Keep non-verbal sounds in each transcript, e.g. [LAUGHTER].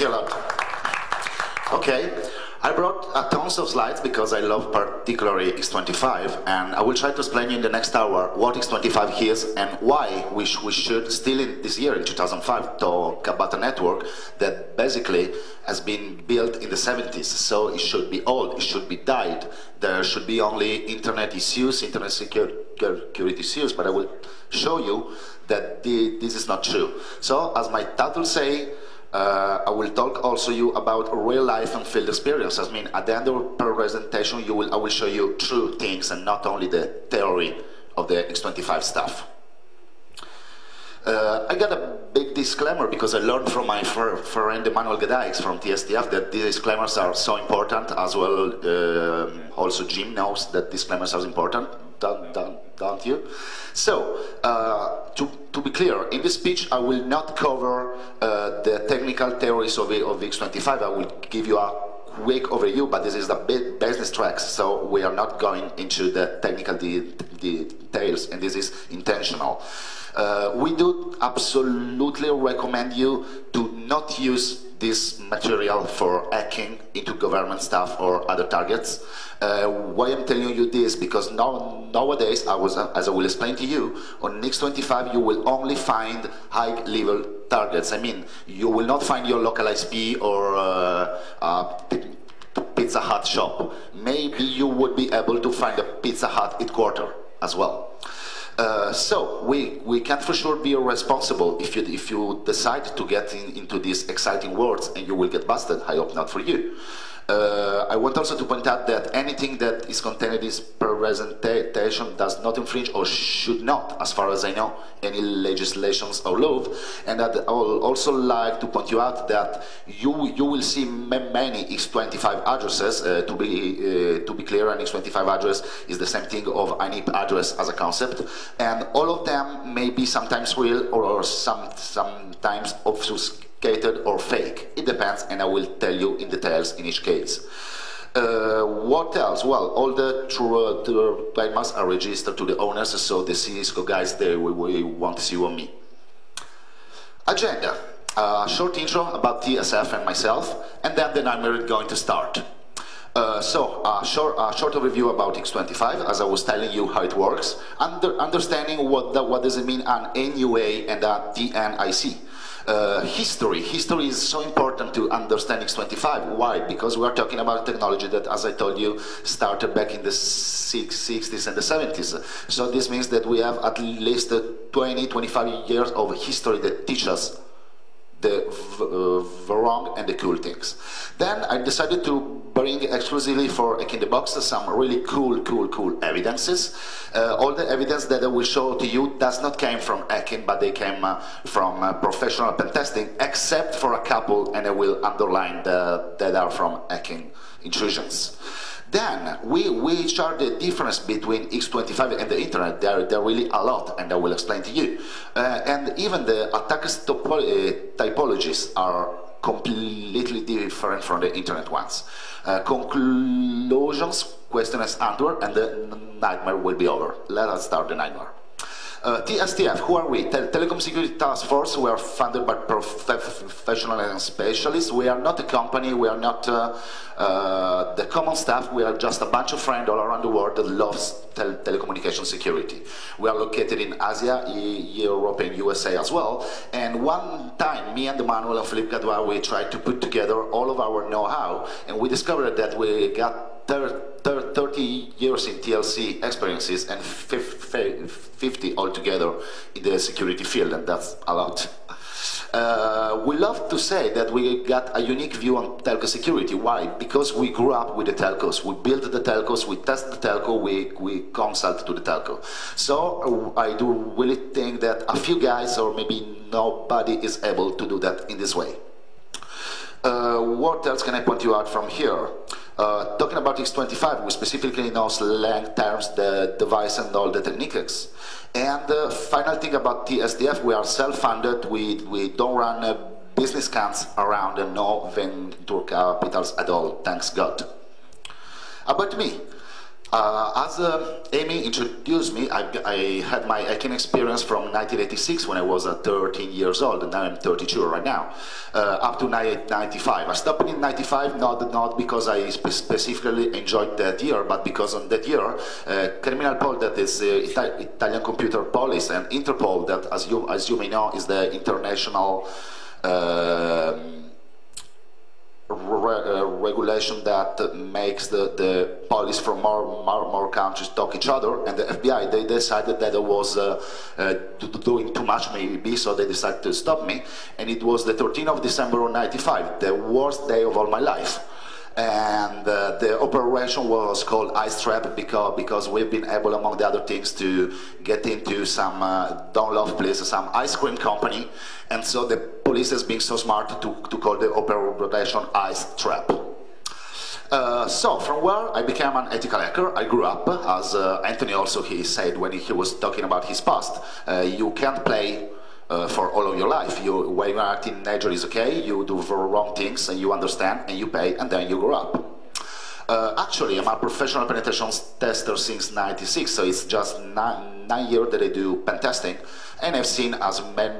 Thank you a lot. Okay, I brought tons of slides because I love particularly X25, and I will try to explain you in the next hour what X25 is and why we, sh we should still in this year, in 2005, talk about a network that basically has been built in the 70s, so it should be old, it should be died. There should be only internet issues, internet security issues, but I will show you that the, this is not true. So, as my title say, uh, I will talk also you about real life and field experiences. I mean, at the end of the presentation, you will, I will show you true things and not only the theory of the X25 stuff. Uh, I got a big disclaimer because I learned from my friend Emmanuel Gadaix from TSTF that these disclaimers are so important as well. Uh, also, Jim knows that disclaimers are important, don't, don't, don't you? So, uh, to, to be clear, in this speech I will not cover uh, the technical theories of, of X25. I will give you a quick overview, but this is the business tracks, so we are not going into the technical de details, and this is intentional. Uh, we do absolutely recommend you to not use this material for hacking into government stuff or other targets. Uh, why I'm telling you this? Because now, nowadays, I was, as I will explain to you, on X25 you will only find high-level targets. I mean, you will not find your local ISP or uh, uh, Pizza Hut shop. Maybe you would be able to find a Pizza Hut headquarter as well. Uh, so we, we can for sure be responsible if you, if you decide to get in, into these exciting words and you will get busted. I hope not for you. Uh, I want also to point out that anything that is contained in this presentation does not infringe or should not, as far as I know, any legislations or law. And I would also like to point you out that you you will see many X25 addresses. Uh, to be uh, to be clear, an X25 address is the same thing of an IP address as a concept, and all of them may be sometimes real or, or some sometimes obfuscated catered or fake. It depends, and I will tell you in details in each case. Uh, what else? Well, all the true, trademarks are registered to the owners, so the Cisco guys they we want to see you on me. Agenda. A short intro about TSF and myself, and then the nightmare is going to start. Uh, so, a short, a short overview about X25, as I was telling you how it works, Under, understanding what, the, what does it mean an NUA and a DNIC. Uh, history. History is so important to understand X25. Why? Because we are talking about technology that, as I told you, started back in the 60s and the 70s. So this means that we have at least 20, 25 years of history that teach us the, uh, wrong and the cool things. Then I decided to bring exclusively for Hack In the Box some really cool, cool, cool evidences. Uh, all the evidence that I will show to you does not came from hacking, but they came uh, from uh, professional pen testing, except for a couple, and I will underline the, that are from hacking intrusions. Then we, we chart the difference between X25 and the internet. They're, they're really a lot, and I will explain to you. Uh, and even the attackers uh, typologies are completely different from the internet ones. Uh, conclusions, questions answered, and the nightmare will be over. Let us start the nightmare. Uh, TSTF, who are we? Te Telecom Security Task Force. We are funded by professionals and specialists. We are not a company. We are not uh, uh, the common staff. We are just a bunch of friends all around the world that loves tel telecommunication security. We are located in Asia, e Europe, and USA as well. And one time, me and Emmanuel and Philippe Gadois, we tried to put together all of our know-how, and we discovered that we got 30 years in TLC experiences and 50 altogether in the security field, and that's a lot. Uh, we love to say that we got a unique view on telco security. Why? Because we grew up with the telcos. We built the telcos, we test the telco, we, we consult to the telco. So uh, I do really think that a few guys or maybe nobody is able to do that in this way. Uh, what else can I point you out from here? Uh, talking about X25, we specifically know slang terms, the device and all the techniques. And the final thing about TSTF, we are self-funded, we, we don't run uh, business camps around and no venture capitals at all, thanks God. About me, Uh, as uh, Amy introduced me, I, I, had my hacking experience from 1986 when I was uh, 13 years old, and now I'm 32 right now, uh, up to 1995. I stopped in 95 not, not because I spe specifically enjoyed that year, but because on that year, uh, Criminalpol, that is Italian Computer Police, and Interpol, that as you, as you may know, is the international um, re uh, regulation that makes the, the police from more, more, more, countries talk each other, and the FBI, they decided that I was uh, uh, doing too much maybe, so they decided to stop me, and it was the 13th of December of 95, the worst day of all my life and uh, the operation was called Ice Trap because, because we've been able, among the other things, to get into some uh, love place, some ice cream company, and so the police has been so smart to, to call the operation Ice Trap. Uh, so from where I became an ethical hacker, I grew up, as uh, Anthony also he said when he was talking about his past, uh, you can't play uh, for all of your life. You, when you are a teenager is okay, you do the wrong things and you understand and you pay and then you grow up. Uh, actually, I'm a professional penetration tester since 96, so it's just nine, nine years that I do pen testing, and I've seen, as many,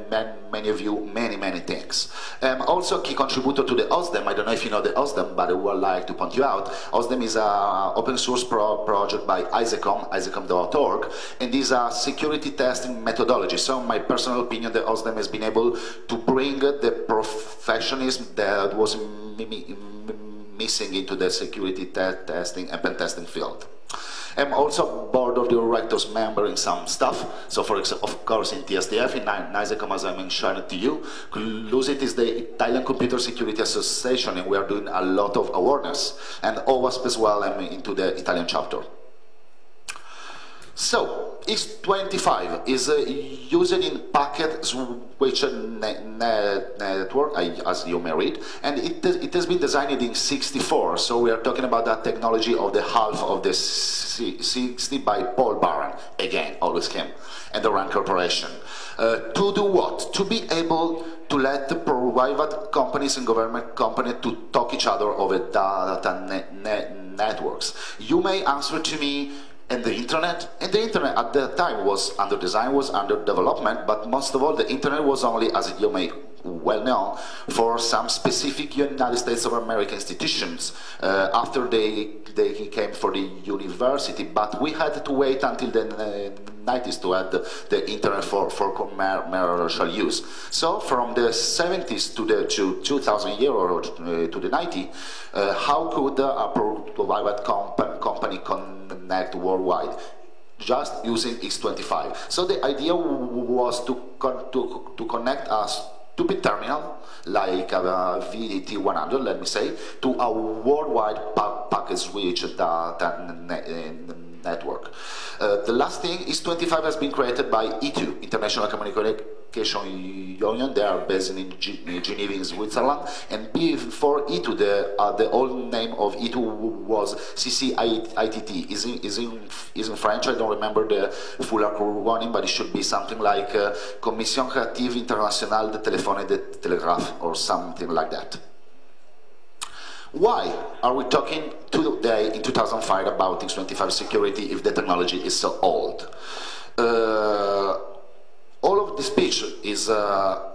many of you, many, many things. I'm also a key contributor to the OSSTMM. I don't know if you know the OSSTMM, but I would like to point you out. OSSTMM is an open source pro project by ISECOM, isecom.org, and is a security testing methodology. So, in my personal opinion, the OSSTMM has been able to bring the professionalism that was missing into the security te testing and pen testing field. I'm also board of directors member in some stuff. So for example, of course in TSTF, in NISACOM as I mentioned to you, CLUSIT is the Italian Computer Security Association and we are doing a lot of awareness. And OWASP as well, I'm into the Italian chapter. So, X25 is uh, used in packet switch network, as you may read, and it, it has been designed in 64, so we are talking about that technology of the half of the 60 by Paul Baran, again, always him, and the RAND Corporation. Uh, to do what? To be able to let the private companies and government companies to talk each other over data networks. You may answer to me, and the internet. And the internet at that time was under design, was under development, but most of all, the internet was only, as you may well known for some specific United States of America institutions uh, after they, they came for the university. But we had to wait until the 90s to add the, the internet for, for commercial use. So from the 70s to the to 2000 year or uh, to the 90s, uh, how could a private comp company connect worldwide? just using X25. So the idea was to, con to, to connect us stupid terminal, like uh, a VT100, let me say, to a worldwide pa packet switch data network. Uh, the last thing is 25 has been created by E2, International Communication Union. They are based in Geneva, in Switzerland. And before E2, the, uh, the old name of E2 was CCITT. Is in, is, in, is in French, I don't remember the full acronym, but it should be something like uh, Commission Créative Internationale de Téléphone et de Télégraphe, or something like that. Why are we talking today in 2005 about X25 security if the technology is so old? Uh, all of this speech is uh,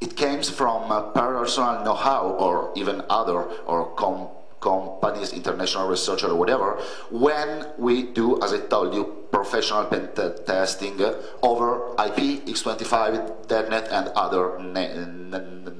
it comes from personal know-how or even other or com companies, international research or whatever, when we do, as I told you, professional pen testing over IP, X25, DECnet, and other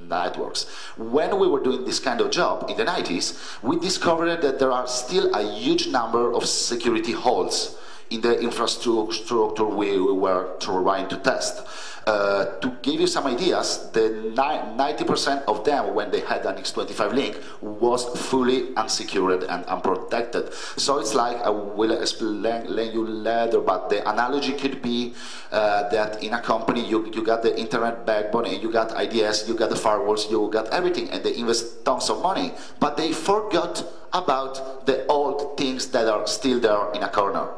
networks. When we were doing this kind of job in the 90s, we discovered that there are still a huge number of security holes in the infrastructure we were trying to test. Uh, to give you some ideas, the 90% of them, when they had an X25 link, was fully unsecured and unprotected. So it's like, I will explain you later, but the analogy could be uh, that in a company, you, you got the internet backbone, and you got IDS, you got the firewalls, you got everything, and they invest tons of money, but they forgot about the old things that are still there in a corner.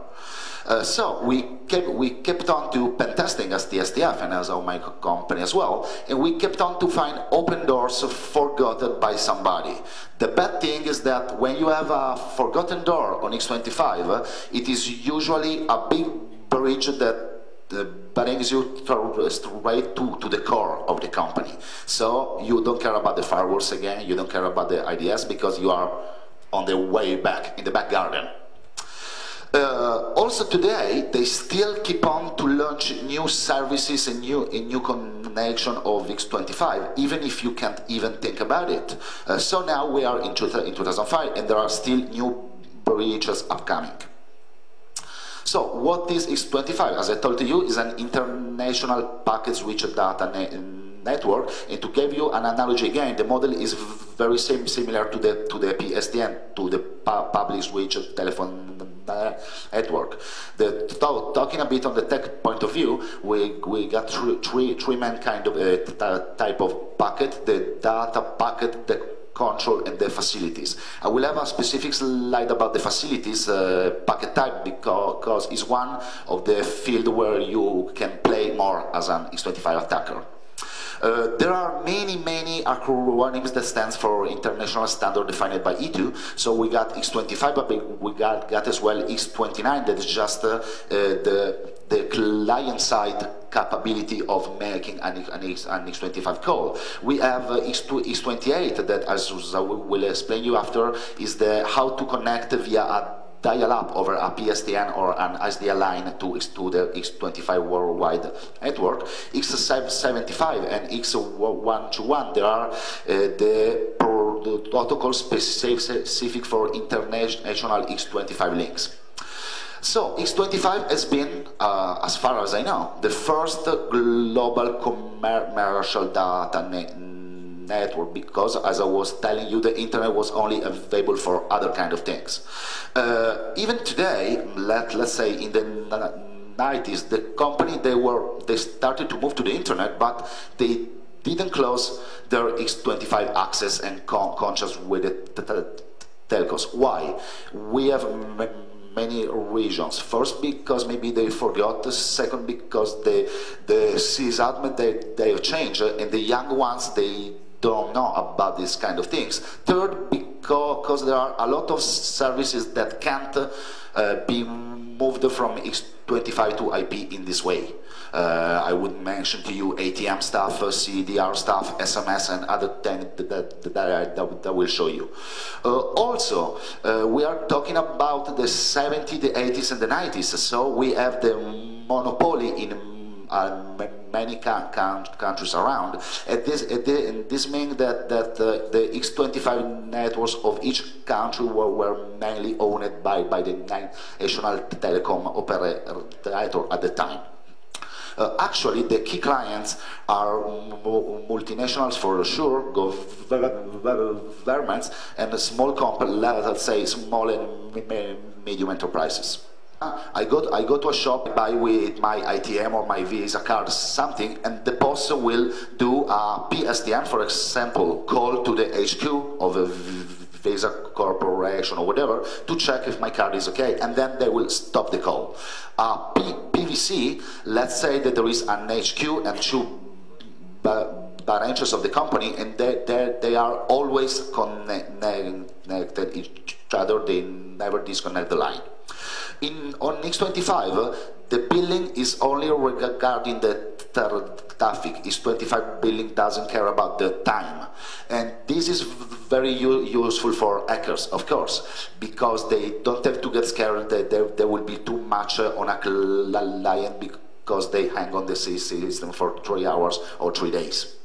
Uh, so we kept, we kept on to pen testing as TSTF and as our my company as well, and we kept on to find open doors forgotten by somebody. The bad thing is that when you have a forgotten door on X25, uh, it is usually a big bridge that uh, brings you straight to, to the core of the company. So you don't care about the firewalls again, you don't care about the IDS because you are on the way back, in the back garden. Uh, also today, they still keep on to launch new services and new, a new connection of X25, even if you can't even think about it. Uh, so now we are in, two, in 2005, and there are still new breaches upcoming. So what is X25? As I told you, is an international packet switch data network. And to give you an analogy again, the model is very similar to the to the PSTN, to the public switch telephone network. The, talking a bit on the tech point of view, we, we got three, three, three main kind of uh, type of packet, the data packet, the control and the facilities. I will have a specific slide about the facilities uh, packet type because it's one of the field where you can play more as an X25 attacker. Uh, there are many, many acronyms that stands for international standard defined by E2. So we got X25, but we got, got as well X29 that is just uh, the, the client side capability of making an, an, X, an X25 call. We have uh, X2, X28 that, as I will explain you after, is the how to connect via a dial-up over a PSTN or an SDL line to, to the X25 worldwide network. X75 and X121, there are uh, the, protocols specific for international X25 links. So X25 has been, uh, as far as I know, the first global commercial data network because, as I was telling you, the internet was only available for other kind of things. Uh, even today, let, let's say in the 90s, the company, they, were, they started to move to the internet, but they didn't close their X25 access and con conscious with the telcos. Why? We have many regions. First, because maybe they forgot. Second, because the the sysadmin they they changed, and the young ones they don't know about these kind of things. Third, because there are a lot of services that can't uh, be moved from X25 to IP in this way. Uh, I would mention to you ATM stuff, uh, CDR stuff, SMS, and other things that, that, that, that, that will show you. Uh, also, uh, we are talking about the 70s, the 80s, and the 90s, so we have the monopoly in many countries around. And this, and this means that, that uh, the X25 networks of each country were, were mainly owned by, by the national telecom operator at the time. Uh, actually, the key clients are multinationals for sure, governments, and small companies, let's say small and medium enterprises. I go, I go to a shop, buy with my ATM or my Visa card something, and the boss will do a PSTN, for example, call to the HQ of a Visa corporation or whatever to check if my card is okay, and then they will stop the call. Uh, PVC, let's say that there is an HQ and two branches of the company, and they, they, they are always connected each other, they never disconnect the line. In, on X25, the billing is only regarding the traffic. X25 billing doesn't care about the time. And this is very useful for hackers, of course, because they don't have to get scared that there, there will be too much uh, on a client because they hang on the system for three hours or three days.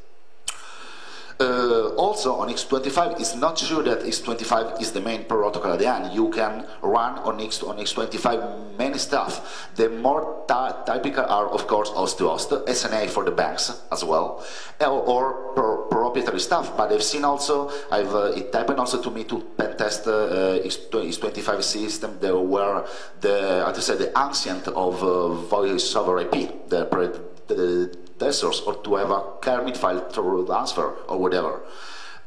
Uh, also on X25, it's not sure that X25 is the main protocol at the end. You can run on, X, on X25 many stuff. The more typical are, of course, host to host, SNA for the banks as well, or, or pro proprietary stuff. But I've seen also, I've, uh, it happened also to me to pen test uh, X25 system there were the, how to say, the ancient of uh, voice over IP, the, the testers or to have a Kermit file transfer or whatever.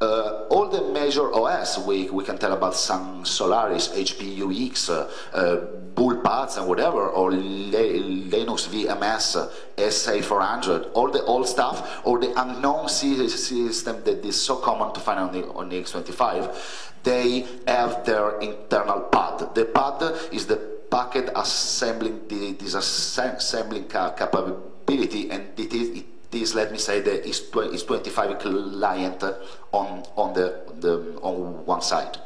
Uh, all the major OS, we, we can tell about Sun Solaris, HP UX, uh, uh, Bullpads and whatever, or Linux VMS, AS400, all the old stuff, or the unknown system that is so common to find on the, on the X25, they have their internal pad. The pad is the packet assembling, the disassembling capability, and it is, it this, let me say, the is, 25 client on, on, the, the, on one side.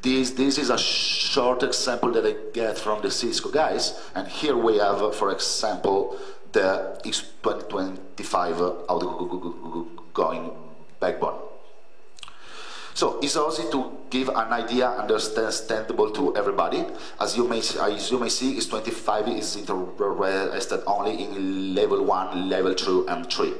This, this is a short example that I get from the Cisco guys, and here we have, for example, the X2025 outgoing backbone. So it's easy to give an idea understandable to everybody. As you may, as you may see, is 25 is interested only in level 1, level 2, and 3.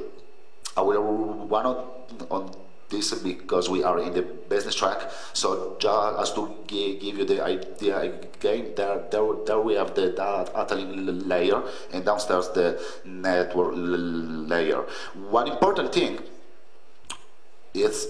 I will one on, on this because we are in the business track. So just to give, give you the idea again, there, there, there we have the data layer and downstairs the network layer. One important thing is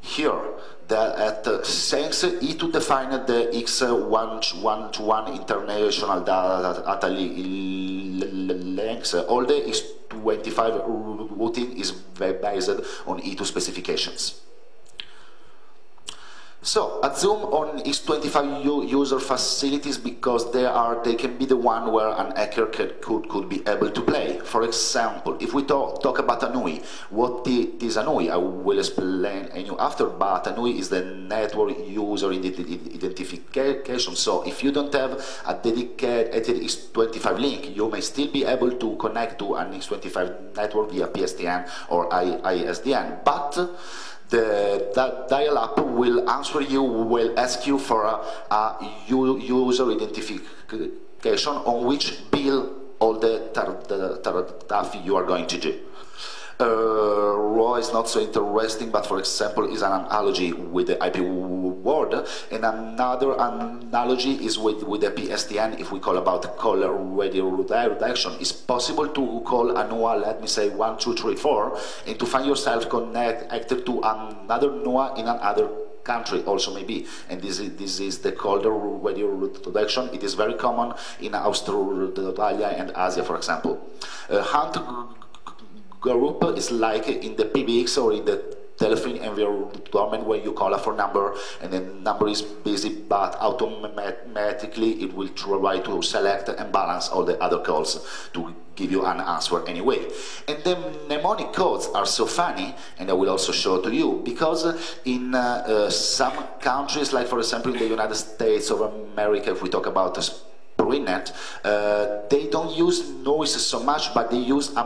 here that at uh, since it defined the X1 international data length, all the X25 routing is based on E2 specifications. So at Zoom on X25 user facilities because they are they can be the one where an hacker could, could, could be able to play. For example, if we talk, talk about ANUI, what is ANUI? I will explain you after, but ANUI is the network user identification. So if you don't have a dedicated X25 link, you may still be able to connect to an X25 network via PSTN or ISDN. But the dial-up will answer you, will ask you for a, a user identification on which bill all the, stuff you are going to do. Uh, RAW is not so interesting, but for example, is an analogy with the IP world, and another analogy is with, with the PSTN, if we call about call radio reduction. It's possible to call a NUA, let me say, one, two, three, four, and to find yourself connected to another NUA in another country also maybe. And this is, this is the colder radio reduction it is very common in Australia and Asia for example. Uh, hunt group is like in the PBX or in the telephone environment where you call a phone number and the number is busy but automatically it will try to select and balance all the other calls to give you an answer anyway. And the mnemonic codes are so funny, and I will also show to you, because in uh, uh, some countries, like for example in the United States of America, if we talk about SprintNet, uh, they don't use noise so much, but they use a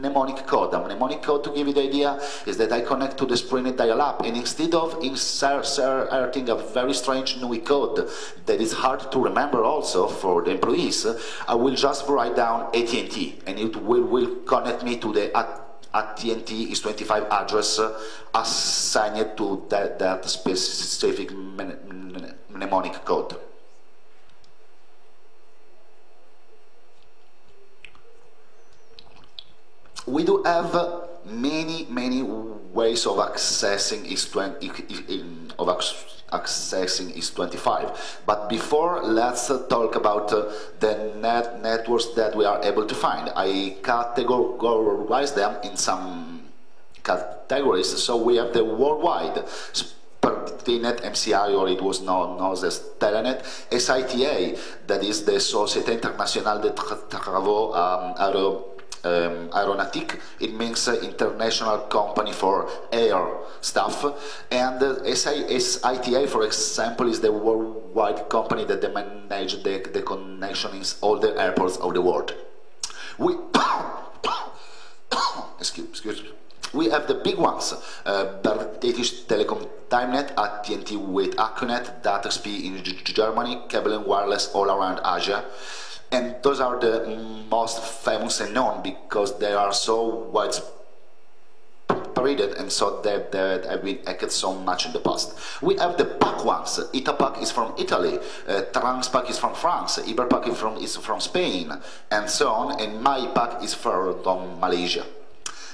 mnemonic code. A mnemonic code, to give you the idea, is that I connect to the SprintNet dial-up, and instead of inserting a very strange NUI code that is hard to remember also for the employees, I will just write down AT&T, and it will, will connect me to the AT&T X25 address assigned to that, that specific mnemonic code. We do have many, many ways of accessing X20, of accessing X25. But before, let's talk about uh, the net networks that we are able to find. I categorize them in some categories. So we have the worldwide Spartinet MCI, or it was known, as Telenet, SITA, that is the Société Internationale de Travaux um, um, aeronautique. It means uh, international company for air stuff. And uh, SITA, for example, is the worldwide company that they manage the, the connection in all the airports of the world. We [COUGHS] excuse, excuse. We have the big ones, uh, British Telecom Tymnet, AT&T with Accunet, Datex-P in Germany, Cable and Wireless all around Asia. And those are the most famous and known because they are so widespread and so they, they have been hacked so much in the past. We have the PAC ones. Itapac is from Italy, uh, Transpac is from France, Iberpac is from, is from Spain, and so on, and MyPac is from Malaysia.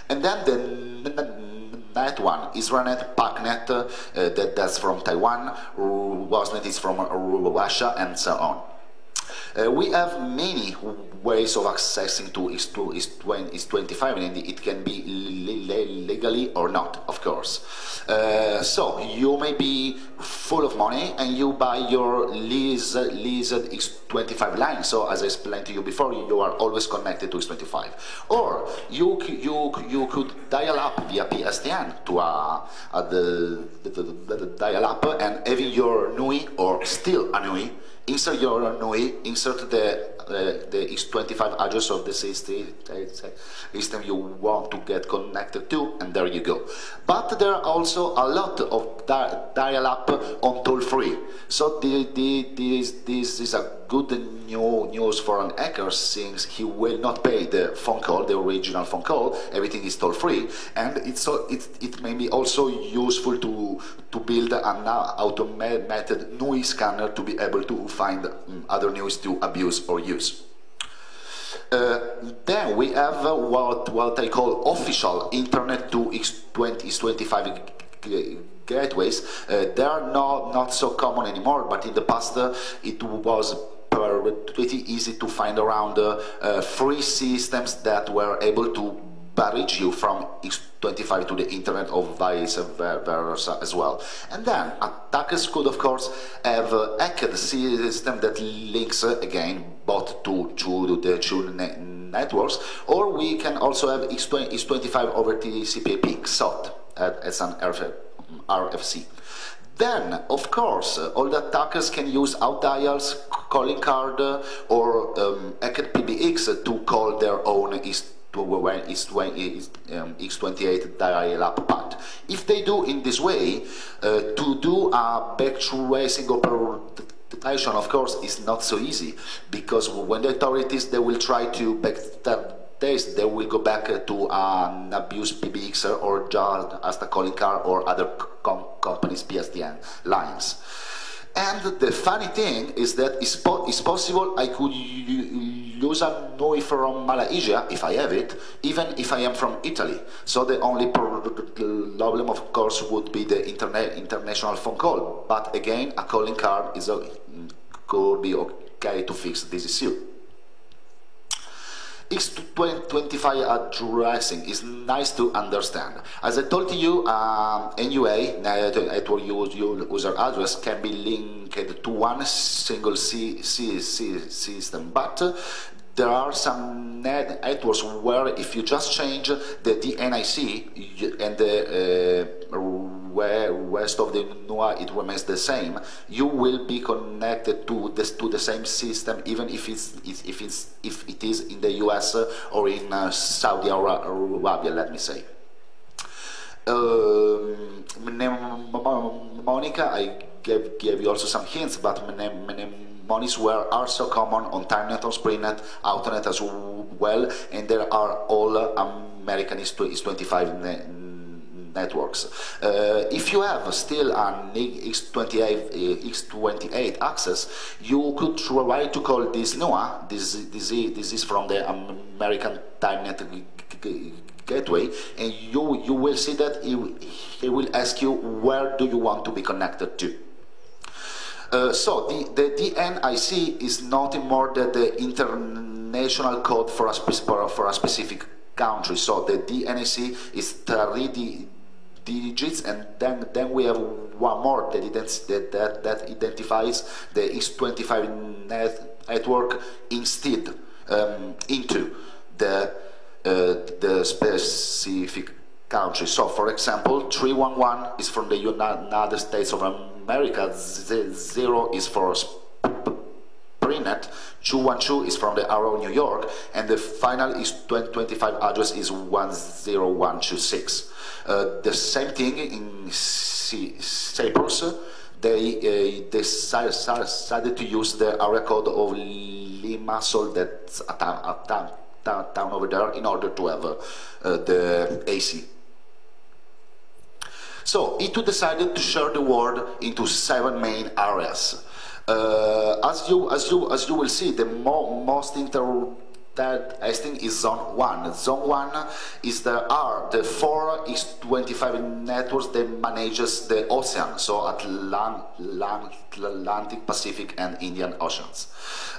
And then the net one, IsraNet, PACnet, uh, that, that's from Taiwan, WOZnet is from Russia, and so on. Uh, we have many ways of accessing to IS-25 and it can be legally or not, of course. Uh, so you may be full of money and you buy your lease, leased X25 line. So as I explained to you before, you are always connected to X25. Or you, you, you could dial up via PSTN to a, a the, the, the, the dial up and having your NUI or still a NUI insert your NUI, insert the uh, the X25 address of the system, system you want to get connected to, and there you go. But there are also a lot of dial-up on toll-free. So the, the, this, this is a good new news for an hacker since he will not pay the phone call, the original phone call. Everything is toll-free, and it's so it, it may be also useful to to build an automated NUI scanner to be able to find um, other news to abuse or use. Uh, then we have uh, what, what I call official Internet to X20, X25 gateways. Uh, they are not, not so common anymore, but in the past uh, it was pretty easy to find around uh, free systems that were able to bridge you from X25 to the internet or vice versa as well. And then attackers could of course have uh, hacked system that links uh, again both to, to the two ne networks or we can also have X20, X25 over TCP/IP SOT as an RFC. Then, of course, uh, all the attackers can use outdials, calling card, uh, or um, PBX to call their own East when um, X28 dial-up path. If they do in this way, uh, to do a back-tracing operation, of course, is not so easy because when the authorities they will try to back they will go back uh, to an abused PBX or just as the calling card or other com companies PSTN lines. And the funny thing is that it's, po it's possible I could use a NUI from Malaysia, if I have it, even if I am from Italy. So the only problem, of course, would be the internet international phone call. But again, a calling card is a, could be okay to fix this issue. X25 addressing is nice to understand. As I told you, um, NUA, network user address, can be linked to one single C, C, C system, but there are some networks where if you just change the DNIC and the uh, west of the NUA it remains the same, you will be connected to this to the same system even if it's if it's if it is in the US or in uh, Saudi Arabia, let me say. Um, Monica, I gave, gave you also some hints, but monies were also common on Tymnet, on SprintNet, Autonet as well, and there are all American X25 networks. Uh, if you have still an X28, X28 access, you could try to call this NUA, this, this, this is from the American Tymnet gateway, and you, you will see that he will ask you where do you want to be connected to. Uh, so the, the DNIC is nothing more than the international code for a, for a specific country. So the DNIC is three digits, and then then we have one more that that that, that identifies the X25 net network instead um, into the uh, the specific country. So, for example, 311 is from the United States of America, zero is for SprintNet, 212 is from the Arrow, New York, and the final is 25 address is 10126. Uh, the same thing in Cyprus, they uh, decided to use the area code of Limassol, that's a town, a town, town over there, in order to have uh, the AC. So it decided to share the world into seven main areas. Uh, as you as you as you will see, the mo most inter that I think is zone one. Zone one is the R, the four is 25 networks that manages the ocean, so Atlantic, Pacific, and Indian Oceans.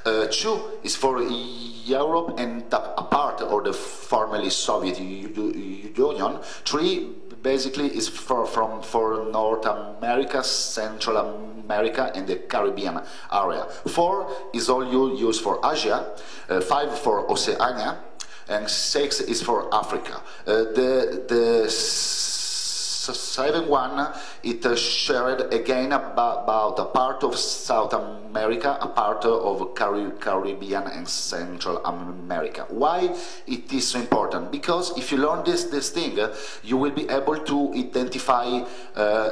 Uh, two is for Europe and a part of the formerly Soviet Union. Three basically is for, from for North America, Central America, and the Caribbean area. Four is all you use for Asia, uh, five for Oceania, and six is for Africa. Uh, the the seven one it uh, shared again about, a part of South America, a part of Caribbean and Central America. Why it is so important? Because if you learn this this thing, you will be able to identify uh,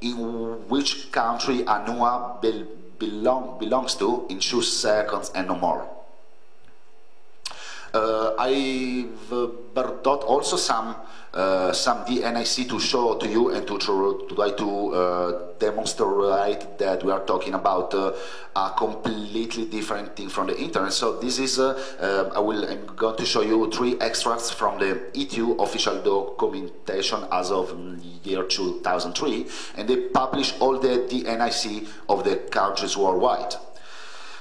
in which country ANUA be belong, belongs to in two seconds and no more. Uh, I've uh, brought also some uh, some DNIC to show to you and to, try to demonstrate that we are talking about a completely different thing from the internet. So this is, I will, I'm going to show you three extracts from the ITU official documentation as of year 2003, and they publish all the DNIC of the countries worldwide.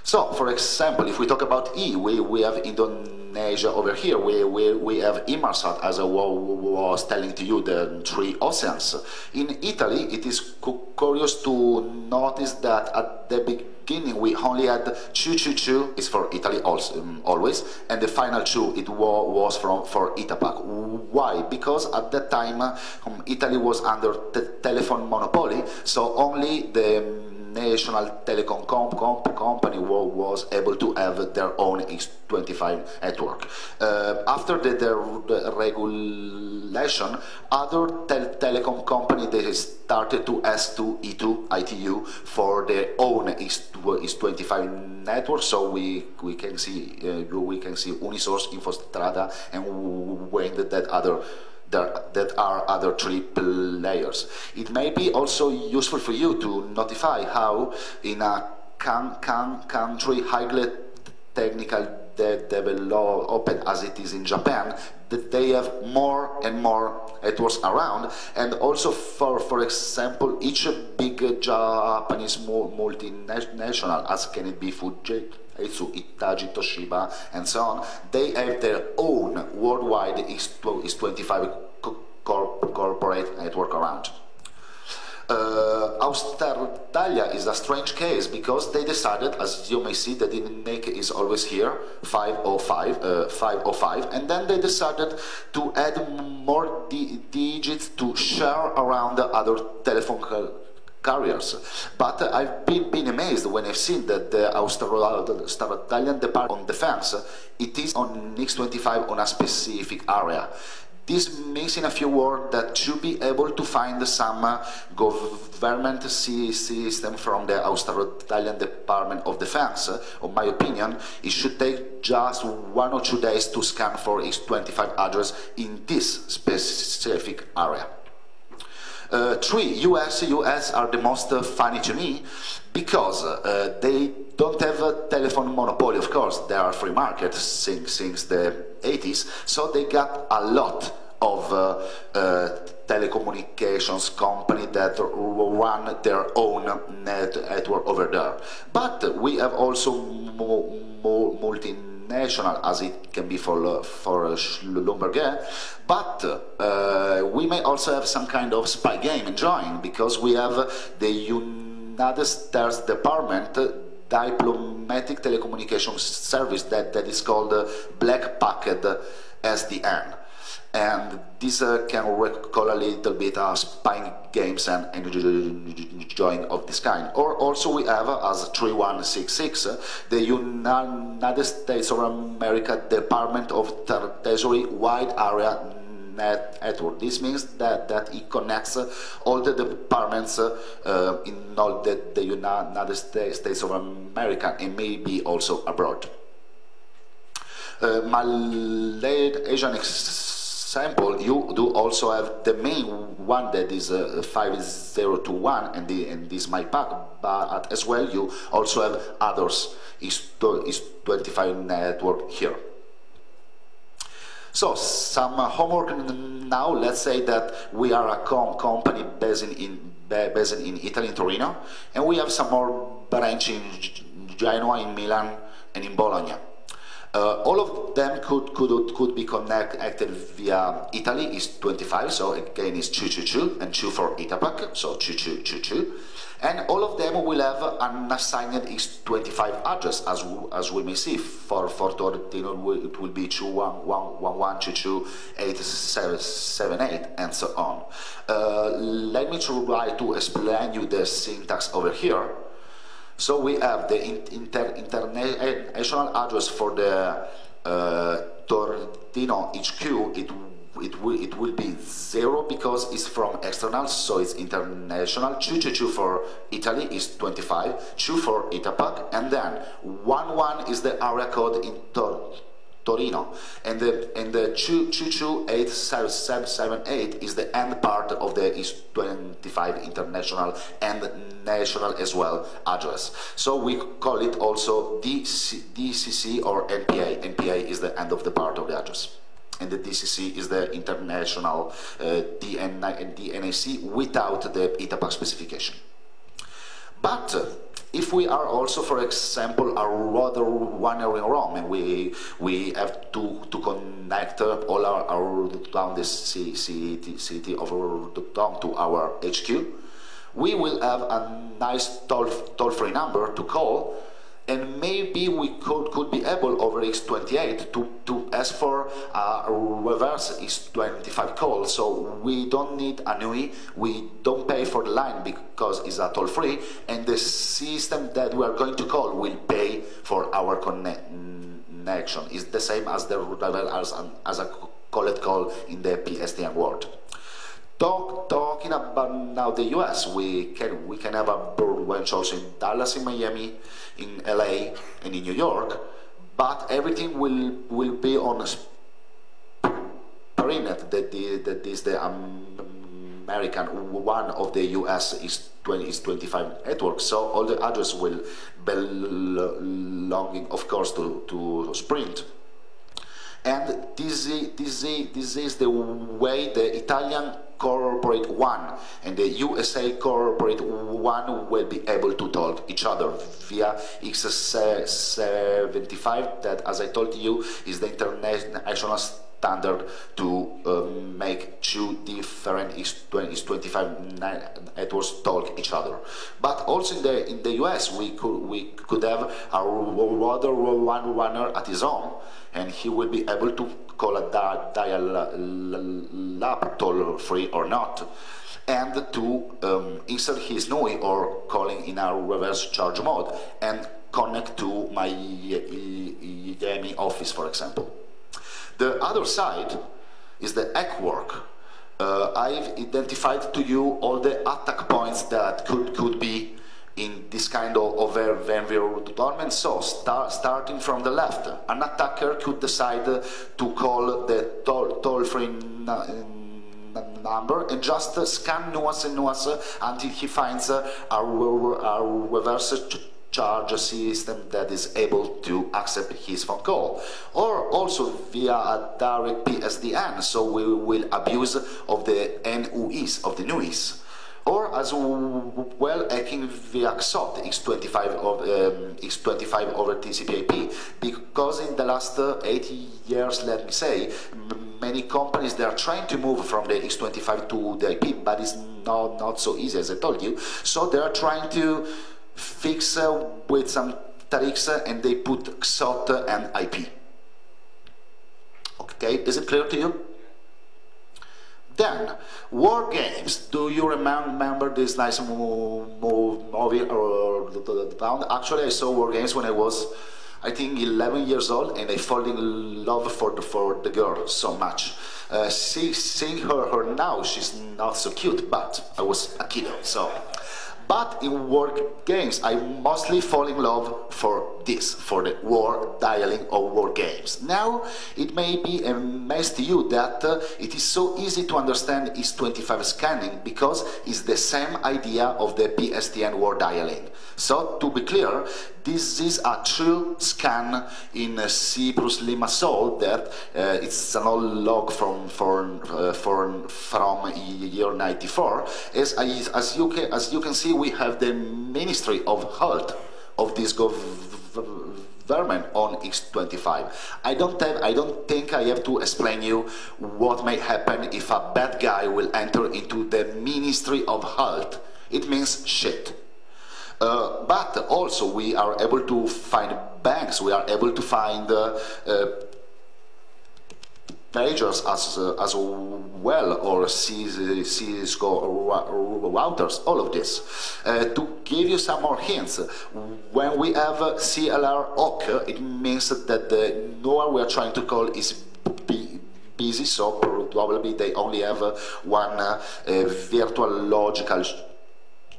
So, for example, if we talk about E, we, we have Indonesia over here, we, we, we have Inmarsat, as I was telling to you, the three oceans. In Italy, it is curious to notice that at the beginning we only had two, two, two, is for Italy also, um, always, and the final two, it was from for Itapac. Why? Because at that time, um, Italy was under the telephone monopoly, so only the national telecom comp comp company was able to have their own X25 network. Uh, after the, the, regulation, other tel telecom companies they started to ask to E2 ITU for their own X25 network. So we we can see uh, we can see Unisource, Infostrada, and when that other that are other three players. It may be also useful for you to notify how in a can, can country highly technical de developed as it is in Japan, that they have more and more networks around, and also for for example, each big Japanese multinational, as can it be Fuji, Eizu, Hitachi, Toshiba, and so on, they have their own worldwide X25 corporate network around. Uh, Australia is a strange case because they decided, as you may see, the DNIC is always here, 505, uh, 505, and then they decided to add more digits to share around the other telephone carriers. But I've been, been, amazed when I've seen that the Australian Department of Defense, it is on X25 on a specific area. This means, in a few words, that to be able to find some uh, government system from the Australian Department of Defense, in my opinion, it should take just one or two days to scan for X25 address in this specific area. Uh, three, US, US are the most funny to me because uh, they don't have a telephone monopoly, of course, they are free market since, since the 80s, so they got a lot of uh, uh, telecommunications company that run their own network over there. But we have also multinational national as it can be for, for Schlumberger, but uh, we may also have some kind of spy game enjoying because we have the United States Department diplomatic telecommunications service that, that is called Black Packet SDN and this uh, can recall a little bit of spying games and, enjoying of this kind. Or also we have uh, as 3166 uh, the United States of America Department of Treasury Wide Area network. This means that, that it connects uh, all the departments uh, uh, in all the, the United States of America and maybe also abroad. Uh, Malaysian Asian example, you do also have the main one that is uh, 5021 and, the, and this MyPack, but as well you also have others, is, is 25 network here. So some homework now. Let's say that we are a com company based in, based in Italy, in Torino, and we have some more branch in Genoa, in Milan, and in Bologna. Uh, all of them could, could, could be connected via Italy is 25, so again it's 222 and 2 for Itapac, so 2222. And all of them will have an assigned X25 address, as, as we may see. For, for Torino, it will be 211228778, and so on. Uh, let me try to explain you the syntax over here. So we have the inter international address for the uh, Torino HQ. It it will it will be zero because it's from external, so it's international. Two two two for Italy is 25. Two for Itapac, and then one one is the area code in Torino. Torino. And the, and the 2287778 is the end part of the is 25 international and national as well address. So we call it also DC, DCC or NPA. NPA is the end of the part of the address. And the DCC is the international uh, DN, DNAC without the ITAPAC specification. But if we are also, for example, a rather wandering Rome, and we we have to to connect all our, our down this city, city of town to our HQ, we will have a nice toll toll free number to call and maybe we could, could be able over X28 to, to ask for a reverse X25 call. So we don't need a NUI, we don't pay for the line because it's a toll free, and the system that we are going to call will pay for our connection. It's the same as the as, as a called call in the PSTN world. Talk, talking about now the US, we can we can have a branch also in Dallas, in Miami, in LA, and in New York, but everything will will be on a perinet that the, that is the um, American one of the US is 20 is 25 network, so all the address will belonging, of course, to to Sprint. And this, is, this, is, this is the way the Italian corporate one and the USA corporate one will be able to talk each other via X75 that as I told you is the international standard to um, make two different X25 networks talk each other. But also in the in the US we could we could have a rather one runner at his own and he will be able to call a dial-up toll free or not and to um, insert his NUI or calling in a reverse charge mode and connect to my Yami office, for example. The other side is the egg work. Uh, I've identified to you all the attack points that could, could be in this kind of, of environment. So, start, starting from the left, an attacker could decide to call the toll-free number and just scan nuance and nuance until he finds a, a reverse charge a system that is able to accept his phone call. Or also via a direct PSDN so we will abuse of the NUIs, of the NUIs or as well hacking via XOT X25 of um, X25 over TCP/IP because in the last uh, 80 years, let me say, many companies they are trying to move from the X25 to the IP, but it's not not so easy as I told you. So they are trying to fix with some uh, and they put XOT and IP. Okay, is it clear to you? Then, war games. Do you remember this nice movie or the? Actually, I saw war games when I was, I think, 11 years old, and I fell in love for the, for the girl so much. Uh, see, seeing her, her now, she's not so cute, but I was a kid, so. But in war games, I mostly fall in love for this, for the war dialing or war games. Now, it may be a mess to you that uh, it is so easy to understand IS-25 scanning because it's the same idea of the PSTN war dialing. So, to be clear, this is a true scan in uh, Cyprus Limassol that uh, it's an old log from, from, uh, from, from year 94. As, as, you can, as you can see, we have the Ministry of Health of this government on X25. I don't have, I don't think I have to explain you what may happen if a bad guy will enter into the Ministry of Health. It means shit. Uh, but also we are able to find banks, we are able to find uh, uh, pagers as, uh, as well, or Cisco routers, all of this. To give you some more hints, when we have CLR OK, it means that the NOAA we are trying to call is busy, so probably they only have one uh, virtual logical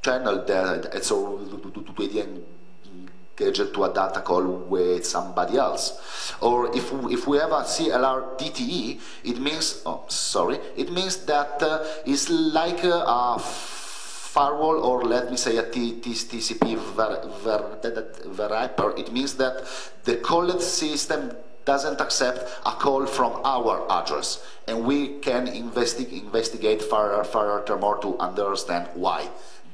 channel that it's already engaged to a data call with somebody else. Or if, if we have a CLR DTE, it means, oh, sorry, it means that uh, it's like a firewall or let me say a TCP wrapper. It means that the called system doesn't accept a call from our address and we can investi investigate further, further more to understand why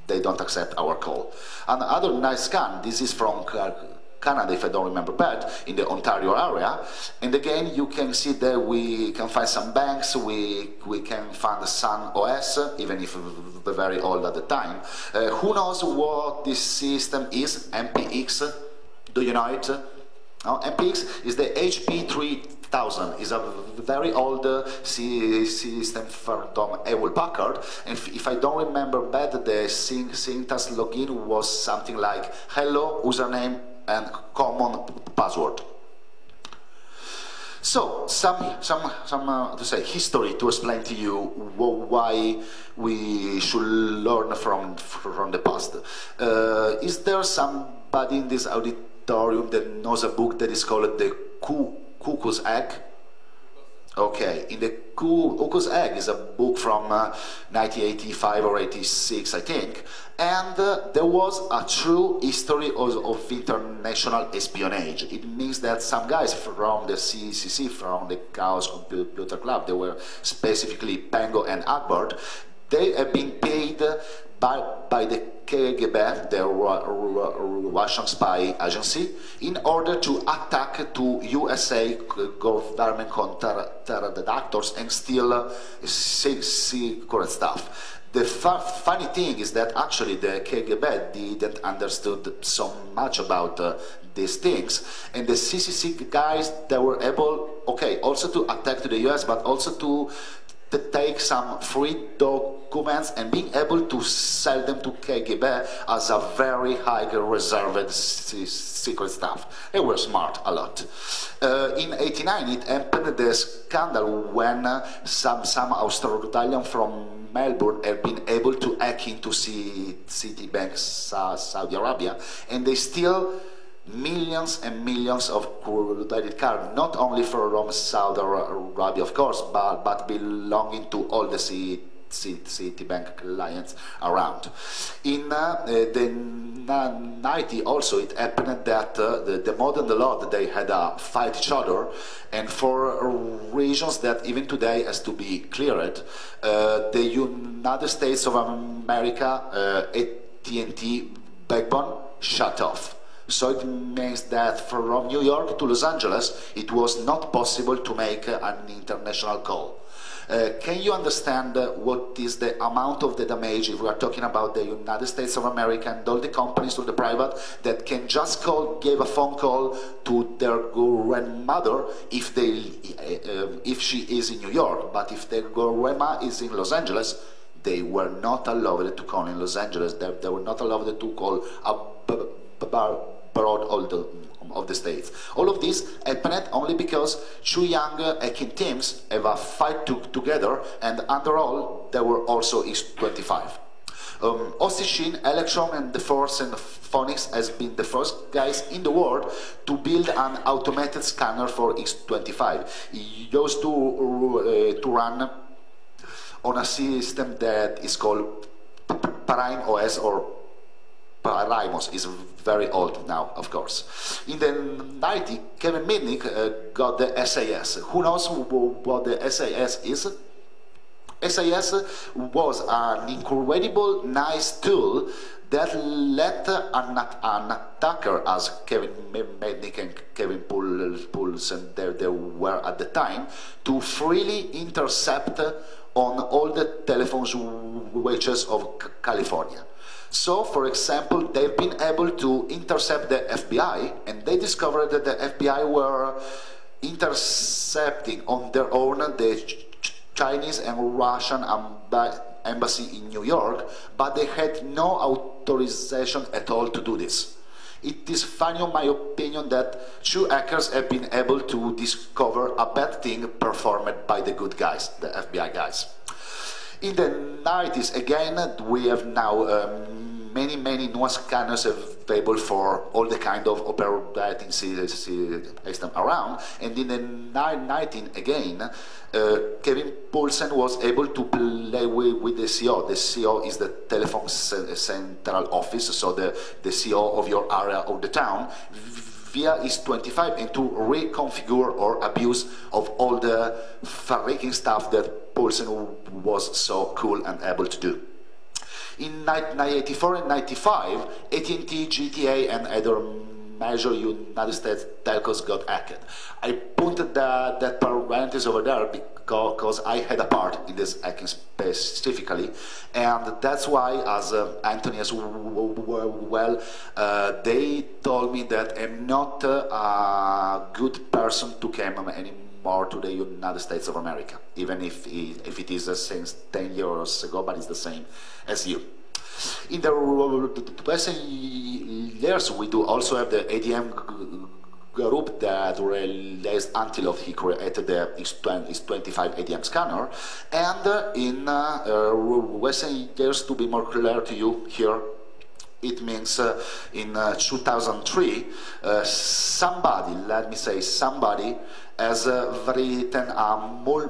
they don't accept our call. Another nice scan, this is from Canada, if I don't remember bad, in the Ontario area. And again, you can see that we can find some banks, we, we can find Sun OS, even if very old at the time. Uh, who knows what this system is, MPX? Do you know it? No, MPX is the HP3 1000 is a very old uh, system from Hewlett Packard. And if, if, I don't remember bad, the syntax login was something like hello, username, and common password. So, some, some, some uh, to say, history to explain to you why we should learn from, from the past. Uh, is there somebody in this auditorium that knows a book that is called The Coup Cuckoo's Egg. Okay, in the Cuckoo's Egg is a book from uh, 1985 or 86, I think, and uh, there was a true history of, of, international espionage. It means that some guys from the CCC, from the Chaos Computer Club, they were specifically Pengo and Akbar, they have been paid by, by the KGB, the Russian spy agency, in order to attack to USA government contractors and steal secret stuff. The fu funny thing is that actually the KGB didn't understood so much about uh, these things, and the CCC guys they were able, okay, also to attack to the US, but also to take some free documents and being able to sell them to KGB as a very highly reserved secret stuff. They were smart a lot. Uh, in 89 it happened the scandal when uh, some, some Australian from Melbourne have been able to hack into Citibank Saudi Arabia and they still millions and millions of credit cards, not only from Saudi Arabia, of course, but, but belonging to all the Citibank clients around. In uh, the 90 also it happened that uh, the, the modern law they had uh, fight each other and for reasons that even today has to be cleared uh, the United States of America uh, AT&T backbone shut off so it means that from New York to Los Angeles, it was not possible to make an international call. Uh, can you understand what is the amount of the damage if we are talking about the United States of America and all the companies to the private that can just call, give a phone call to their grandmother if they, uh, if she is in New York, but if their grandma is in Los Angeles, they were not allowed to call in Los Angeles. They, they were not allowed to call a bar abroad all the, of the states. All of this happened only because two young hacking teams have a fight to, together and under all there were also X-25. Um, Osishin, Electron, and the Force and Phonics has been the first guys in the world to build an automated scanner for X25. It used to, uh, to run on a system that is called Prime OS or Parimos is very old now, of course. In the 90s, Kevin Mitnick uh, got the SAS. Who knows what the SAS is? SAS was an incredible, nice tool that let an, an attacker, as Kevin Mitnick and Kevin Poulsen they, they were at the time, to freely intercept on all the telephone switches of California. So, for example, they've been able to intercept the FBI, and they discovered that the FBI were intercepting on their own the Chinese and Russian embassy in New York, but they had no authorization at all to do this. It is funny, in my opinion, that two hackers have been able to discover a bad thing performed by the good guys, the FBI guys. In the 90s, again, we have now um, many, many new scanners available for all the kind of operating system around. And in the 19 again, uh, Kevin Poulsen was able to play with, with, the CO. The CO is the telephone central office, so the, the of your area of the town via X25 and to reconfigure or abuse of all the freaking stuff that Poulsen was so cool and able to do. In 1984 and 95, AT&T, GTA, and other major United States telcos got hacked. I put that, that parenthesis over there because I had a part in this hacking specifically, and that's why, as uh, Anthony as well, uh, they told me that I'm not uh, a good person to come anymore to the United States of America, even if it, if it is uh, since 10 years ago, but it's the same as you. In the recent years, we do also have the ADM group that released Antelope, he created the X25 ADM scanner. And in uh, uh, recent years, to be more clear to you here, it means uh, in uh, 2003, uh, somebody, let me say somebody, has uh, written a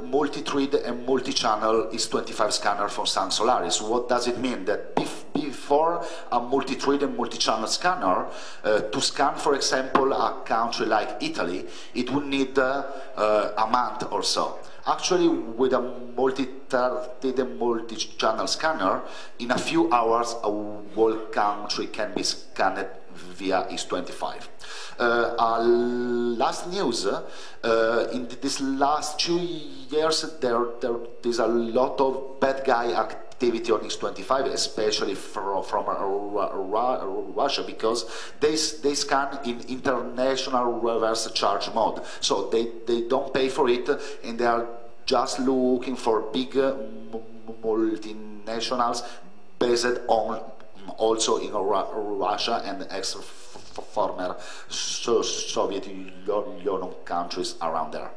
multi-thread and multi-channel is 25 scanner for Sun Solaris. What does it mean? That before a multi-thread and multi-channel scanner, uh, to scan, for example, a country like Italy, it would need uh, a month or so. Actually, with a multi-threaded and multi-channel scanner, in a few hours, a whole country can be scanned via X25. Uh, uh, last news, uh, in this last two years, there, there is a lot of bad guy activity on X25, especially from, from Russia, because they, they scan in international reverse charge mode. So they, they don't pay for it, and they are just looking for big multinationals based on also in Russia and ex former Soviet Union countries around there.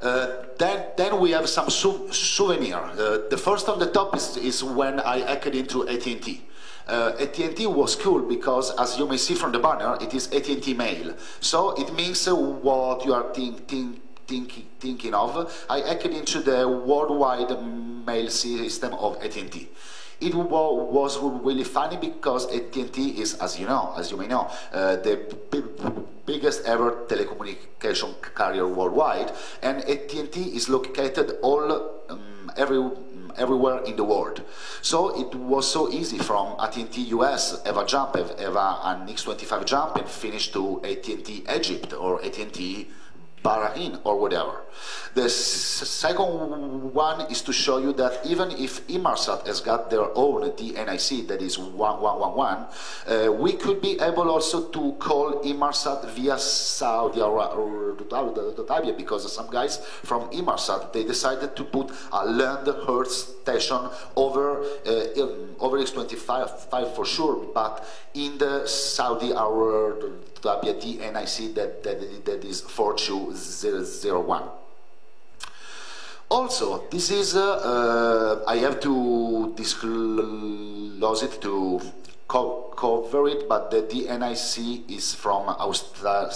Uh, then, then we have some su souvenir. Uh, the first on the top is, is when I hacked into AT&T. Uh, AT&T was cool because, as you may see from the banner, it is AT&T Mail. So it means uh, what you are think, think, think, thinking of. I hacked into the worldwide mail system of AT&T. It was really funny because AT&T is, as you know, as you may know, uh, the biggest ever telecommunication carrier worldwide, and AT&T is located all um, every everywhere in the world. So it was so easy from AT&T US, EVA jump, EVA an X25 jump, and finish to AT&T Egypt or AT&T Bahrain or whatever. The second one is to show you that even if Inmarsat has got their own DNIC that is 1111, uh, we could be able also to call Inmarsat via Saudi Arabia because some guys from Inmarsat, they decided to put a land earth station over, uh, over X25 for sure, but in the Saudi Arabia DNIC that, that, that is 4201. Also, this is, uh, uh, I have to disclose it to co cover it, but the DNIC is from Australia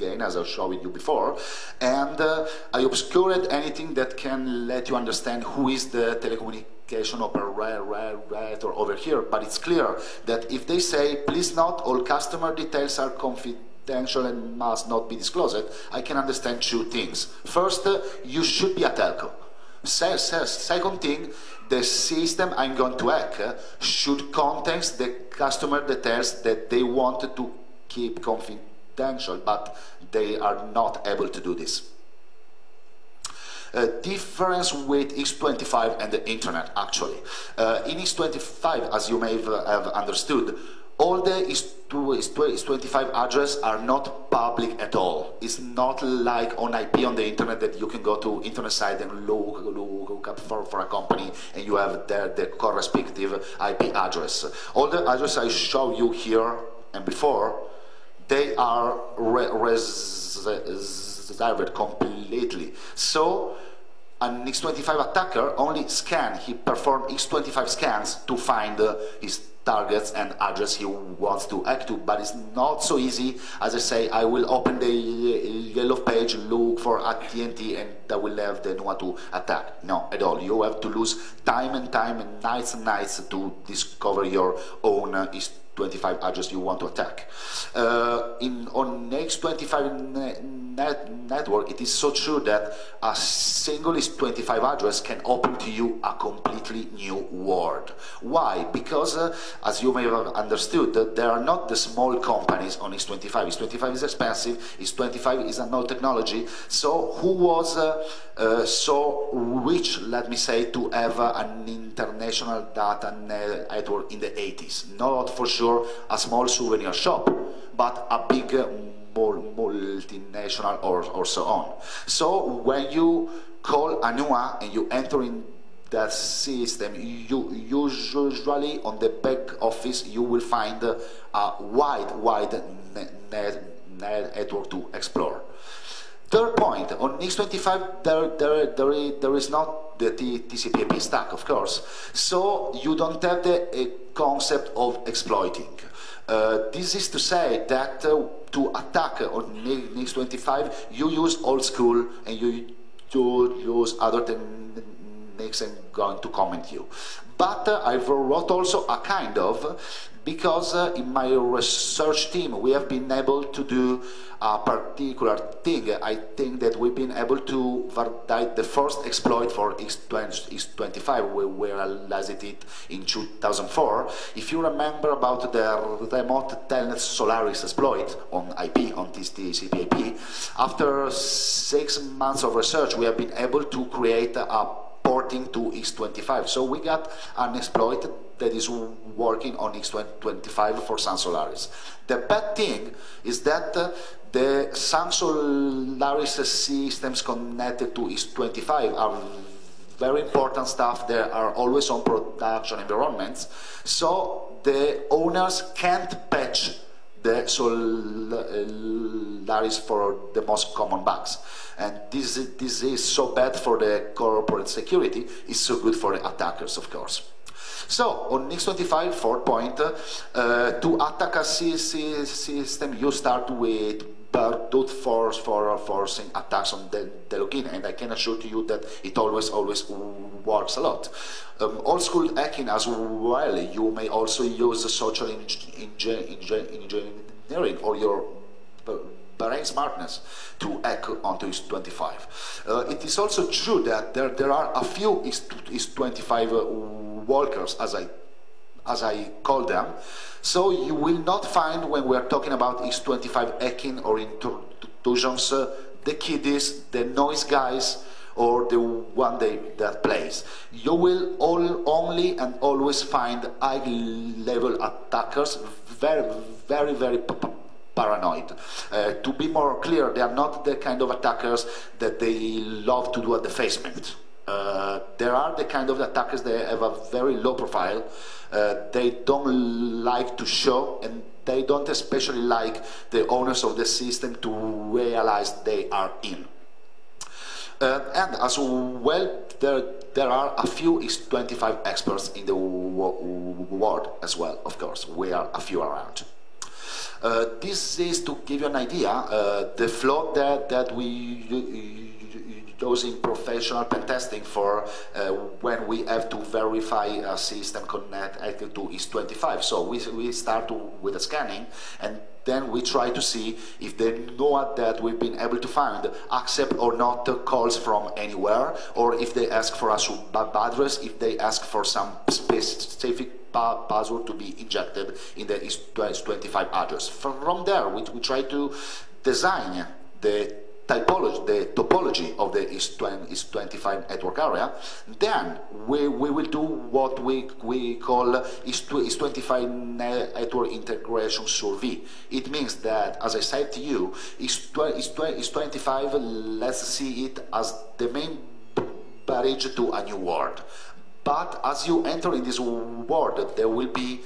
again, as I showed you before, and uh, I obscured anything that can let you understand who is the telecommunication operator over here, but it's clear that if they say, please not, all customer details are confidential and must not be disclosed, I can understand two things. First, uh, you should be a telco. Se se second thing, the system I'm going to hack uh, should contain the customer details that they want to keep confidential, but they are not able to do this. Difference with X25 and the internet, actually. Uh, in X25, as you may have understood, all the X25 addresses are not public at all. It's not like on IP on the internet that you can go to internet site and look, look up for, for a company and you have the, the correspective IP address. All the addresses I show you here and before, they are re reserved completely. So an X25 attacker only scan, he perform X25 scans to find uh, his targets and address he wants to act to, but it's not so easy. As I say, I will open the yellow page, look for AT&T, and I will have the one to attack. No, at all. You have to lose time and time and nights and nights to discover your own uh, 25 address you want to attack. Uh, in, on X25 net network, it is so true that a single X25 address can open to you a completely new world. Why? Because, uh, as you may have understood, that there are not the small companies on X25. X25 is expensive, X25 is an old technology, so who was uh, uh, so rich, let me say, to have uh, an international data network in the 80s? Not for sure a small souvenir shop, but a big multinational or, or so on. So when you call ANUA and you enter in that system, you usually on the back office you will find a wide, wide net, network to explore. Third point, on X25 there, there, there, is, there is not the TCP/IP stack, of course, so you don't have the concept of exploiting. Uh, this is to say that uh, to attack on X25 you use old school and you, you use other techniques and going to comment you. But uh, I wrote also a kind of because uh, in my research team we have been able to do a particular thing. I think that we've been able to validate the first exploit for X25. We realized it in 2004. If you remember about the remote telnet Solaris exploit on IP, on TCP/IP, after six months of research, we have been able to create a porting to X25. So we got an exploit that is working on X25 for Sun Solaris. The bad thing is that uh, the Sun Solaris systems connected to X25 are very important stuff. They are always on production environments. So the owners can't patch the Solaris for the most common bugs. And this, this is so bad for the corporate security, it's so good for the attackers, of course. So on X25, fourth point, uh, to attack a system, you start with brute force for forcing attacks on the, the login, and I can assure you that it always, always works a lot. Um, old school hacking as well, you may also use social engineering or your brain smartness to hack onto X25. Uh, it is also true that there, there are a few X25 uh, walkers, as I, as I call them, so you will not find when we are talking about X25 hacking or intrusions uh, the kiddies, the noise guys, or the one day that plays. You will all, only and always find high-level attackers, very, very, very paranoid. Uh, to be more clear, they are not the kind of attackers that they love to do at the basement. Uh, there are the kind of attackers that have a very low profile. Uh, they don't like to show and they don't especially like the owners of the system to realize they are in. Uh, and as well, there, there are a few X25 experts in the world as well, of course. We are a few around. Uh, this is to give you an idea, uh, the flow that, that we those in professional pen testing for uh, when we have to verify a system connected to IS-25. So we, we start to, with a scanning and then we try to see if the NOAA that we've been able to find accept or not calls from anywhere or if they ask for a sub address, if they ask for some specific password to be injected in the IS-25 address. From there, we, we try to design the typology, the topology of the IS-25 network area, then we, we will do what we, we call IS-25 network integration survey. It means that, as I said to you, IS-25, let's see it as the main bridge to a new world. But as you enter in this world, there will be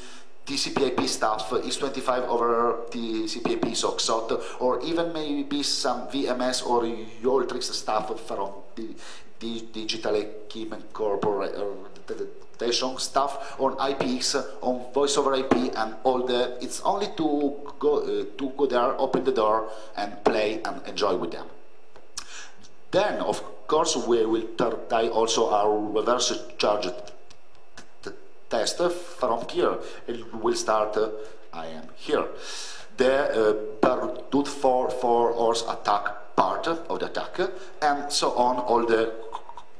TCP/IP stuff, IS-25 over TCP/IP, so or even maybe some VMS or Ultrix stuff from the, the Digital Equipment Corporation stuff on IPX, on voice over IP, and all the. It's only to go uh, to go there, open the door, and play and enjoy with them. Then, of course, we will try also our reverse charge test from here. It will start, uh, I am here. The uh, per for, for horse attack part of the attack, and so on, all the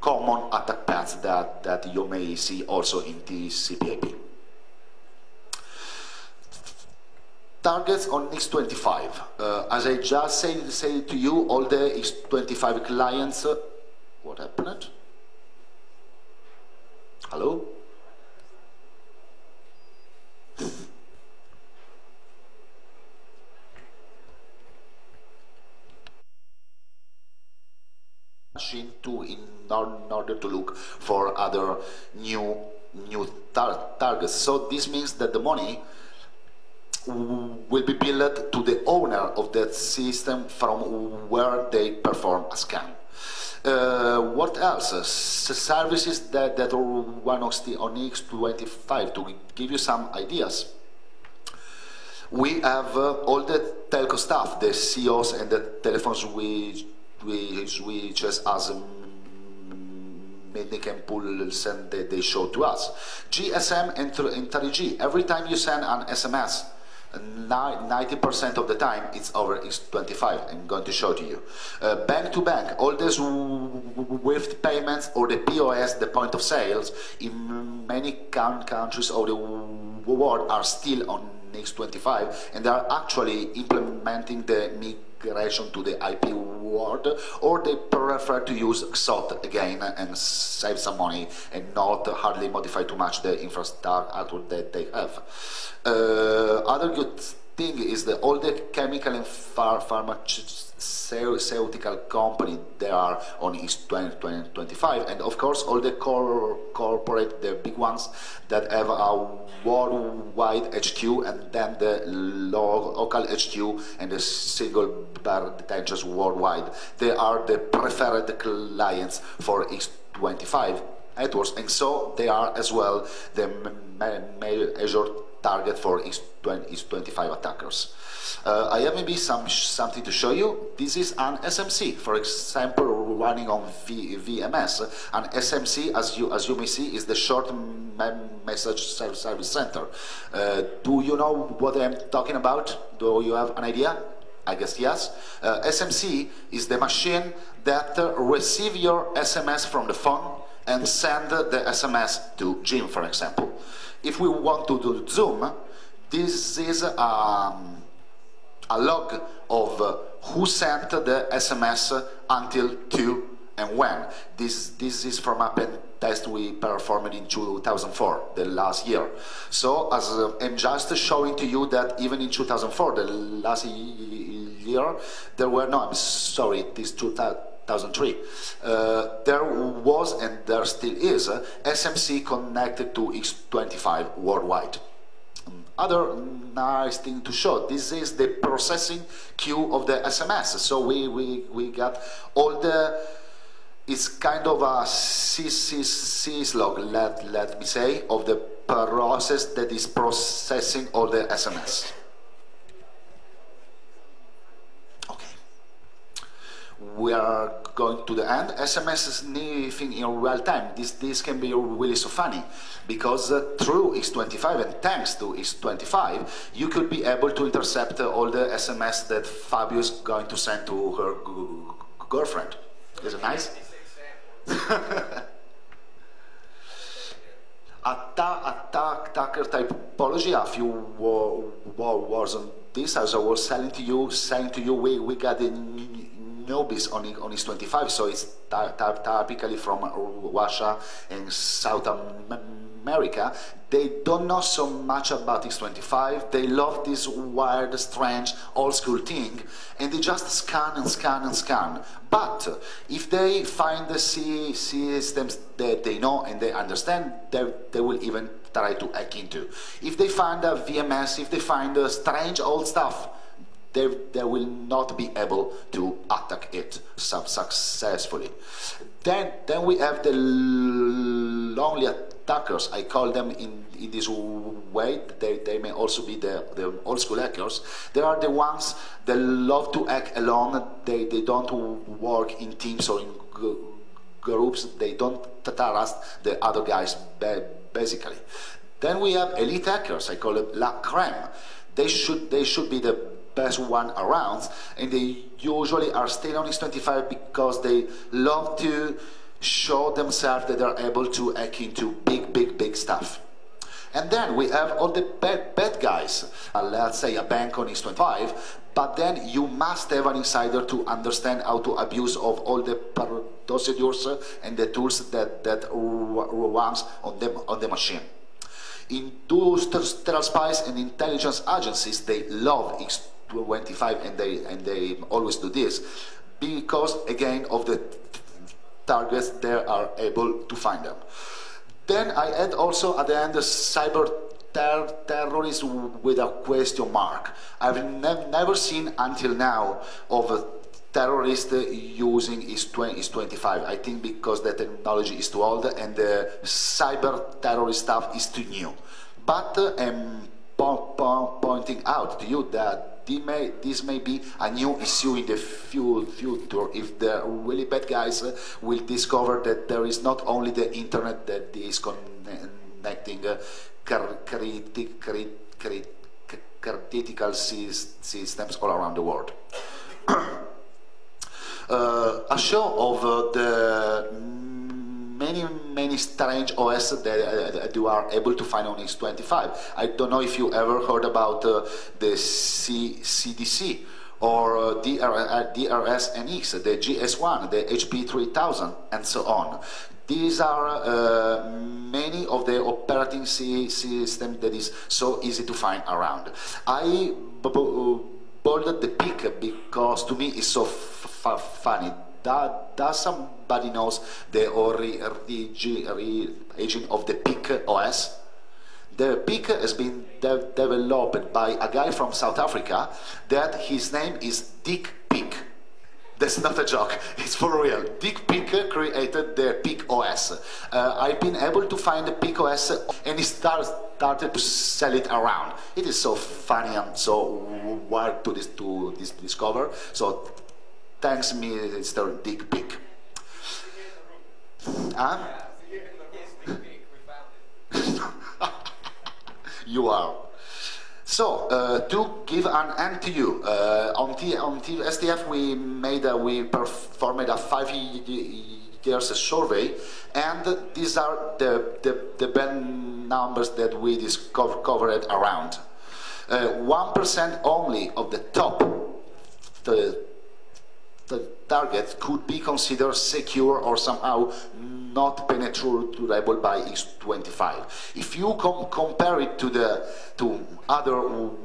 common attack paths that, that you may see also in the CPIP. Targets on X25. Uh, as I just said, said to you, all the X25 clients, uh, what happened? Hello? Machine to in order to look for other new new tar targets. So this means that the money will be billed to the owner of that system from where they perform a scan. Uh, what else? Uh, services that, that are one of the on X25 to give you some ideas. We have uh, all the telco staff, the CEOs and the telephones we which, which as Mednik and Pulsen they, they show to us. GSM and 3G, every time you send an SMS, 90% of the time it's over X25 I'm going to show to you. Uh, bank to bank all these with payments or the POS the point of sales in many countries of the world are still on X25 and they are actually implementing the migration to the IP or they prefer to use XOT again and save some money and not hardly modify too much the infrastructure that they have. Uh, other good thing is that all the chemical and ph pharmaceutical company there are on East 2025 and of course all the cor corporate the big ones that have a worldwide HQ and then the local HQ and the single bar detentions worldwide. They are the preferred clients for East 25 networks and so they are as well the major target for X25 attackers. Uh, I have maybe some something to show you. This is an SMC, for example, running on v VMS. An SMC, as you as you may see, is the short message service center. Uh, do you know what I'm talking about? Do you have an idea? I guess yes. Uh, SMC is the machine that uh, receive your SMS from the phone and send the SMS to Jim, for example if we want to do Zoom, this is um, a log of uh, who sent the SMS until to and when. This, this is from a pen test we performed in 2004, the last year. So as uh, I'm just showing to you that even in 2004, the last year, there were, no, I'm sorry, this 2003, uh, there was and there still is uh, SMC connected to X25 worldwide. Other nice thing to show, this is the processing queue of the SMS. So we, we, we got all the it's kind of a syslog, let, let me say, of the process that is processing all the SMS. We are going to the end. SMS is sniffing in real time. This, this can be really so funny because uh, through X25 and thanks to X25, you could be able to intercept uh, all the SMS that Fabio is going to send to her girlfriend. Is it nice? [LAUGHS] attack, attack, attacker typology, a few words on this. As I was telling to you, saying to you, we, we got the newbies on, on X25, so it's typically from Russia and South America. They don't know so much about X25. They love this weird, strange, old school thing, and they just scan and scan and scan. But if they find the C systems that they know and they understand, they, they will even try to hack into. If they find a VMS, if they find a strange old stuff, they, they will not be able to attack it successfully. Then, then we have the lonely attackers. I call them in, in this way. They, they may also be the, the old school hackers. They are the ones that love to act alone. They, they don't work in teams or in groups. They don't trust the other guys, basically. Then we have elite hackers. I call them la creme. They should, they should be the best one around, and they usually are staying on X25 because they love to show themselves that they're able to hack into big, big, big stuff. And then we have all the bad, bad guys, uh, let's say a bank on X25, but then you must have an insider to understand how to abuse of all the procedures and the tools that, that runs on the, on the machine. In industrial spies and intelligence agencies, they love X25 25 and they and they always do this. Because again of the targets they are able to find them. Then i add also at the end the cyber ter with a question mark. I've ne never seen until now of a terrorist using is, 20, is 25 i think because the technology is too old and the cyber terrorist stuff is too new. But uh, i'm po po pointing out to you that may, this may be a new issue in the future if the really bad guys uh, will discover that there is not only the internet that is connecting uh, critical systems all around the world. [CLEARS THROAT] uh, a show of uh, the many, many strange OS that uh, you are able to find on X25. I don't know if you ever heard about uh, the C CDC or uh, DR, uh, DRS-NX, the GS1, the HP3000, and so on. These are uh, many of the operating systems that is so easy to find around. I bolded the pick because to me it's so funny that, does somebody knows the origin of the PIC OS? The PIC has been de developed by a guy from South Africa that his name is Dick Pick. That's not a joke, [LAUGHS] it's for real. Dick Pick created the PIC OS. Uh, I've been able to find the PIC OS and he start, started to sell it around. It is so funny and so wild to, this, to this discover. So thanks me, Mr. Dick Pick. Huh? [LAUGHS] you are. So, uh, to give an end to you, uh, on, T, on T, STF we made a, we performed a five years survey, and these are the, the, the band numbers that we discovered around. 1% uh, only of the top the the target could be considered secure or somehow not penetrable by X25. If you com compare it to the to other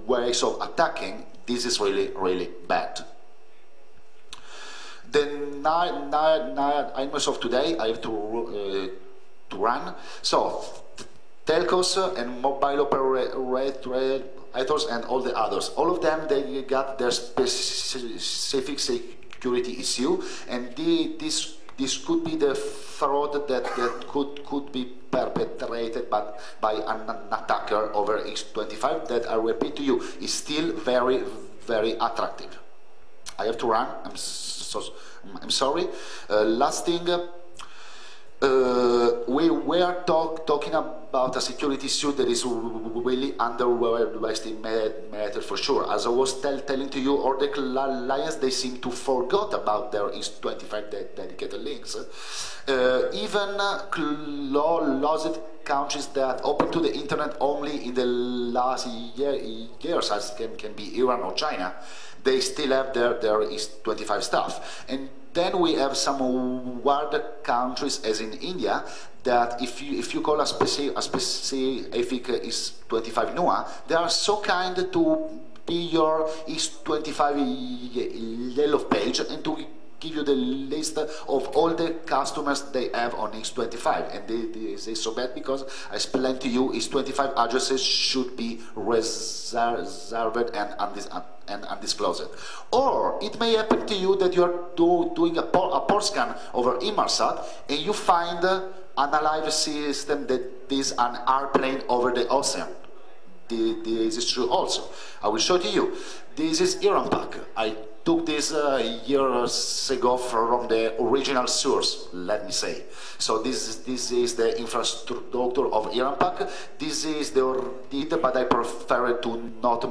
ways of attacking, this is really really bad. The nine, nine, nine of today I have to uh, to run. So telcos and mobile operators and all the others, all of them they got their specific security issue, and the, this this could be the fraud that, that could, could be perpetrated by, by an, an attacker over X25 that I repeat to you is still very, very attractive. I have to run. I'm so I'm sorry. Uh, last thing. Uh, we were talk, talking about a security suit that is really underestimated matter for sure. As I was tell, telling to you, all the clients, they seem to forgot about their X25 dedicated links. Uh, even uh, closed countries that open to the internet only in the last year, years, as can, can be Iran or China, they still have their, their 25 stuff. And then we have some weird countries, as in India, that if you if you call a specific a specific is 25 NUA, they are so kind to be your is 25 yellow page and to give you the list of all the customers they have on X25 and they, they say so bad because I explained to you X25 addresses should be reserved and, undis and undisclosed. Or it may happen to you that you're do, doing a, a port scan over Inmarsat and you find an alive system that is an airplane over the ocean. This is true also. I will show to you. This is IranPAK. I took this uh, years ago from the original source, let me say. So this is, this is the infrastructure of Iran IranPAK. This is the but I prefer to not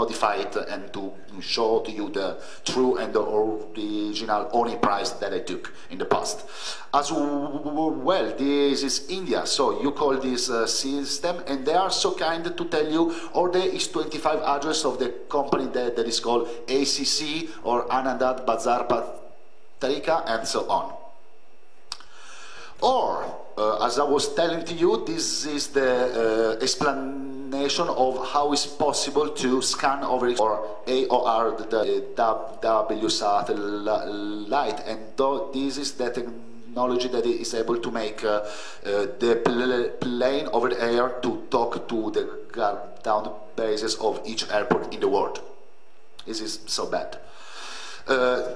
modify it and to show to you the true and the original only price that I took in the past. As well, this is India, so you call this uh, system, and they are so kind to tell you, or there X25 address of the company that, that is called ACC or Ananda Bazar Patrika, and so on. Or, uh, as I was telling to you, this is the uh, explanation of how it's possible to scan over or AOR the W satellite and this is the technology that is able to make uh, uh, the plane over the air to talk to the ground bases of each airport in the world. This is so bad. Uh,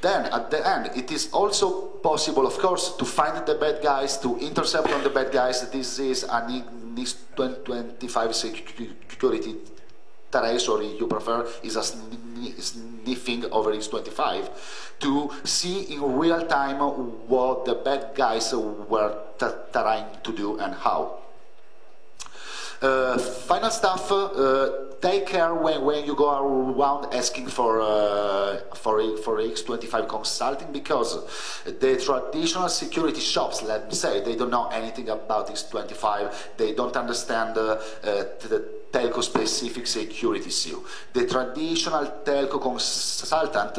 then at the end, it is also possible, of course, to find the bad guys, to intercept on the bad guys. This is an X25 security trace, or you prefer, is a sniffing over X25 to see in real time what the bad guys were trying to do and how. Uh, final stuff, uh, take care when, when you go around asking for uh, for for X25 consulting because the traditional security shops, let me say, they don't know anything about X25. They don't understand uh, uh, the telco specific security issue. The traditional telco consultant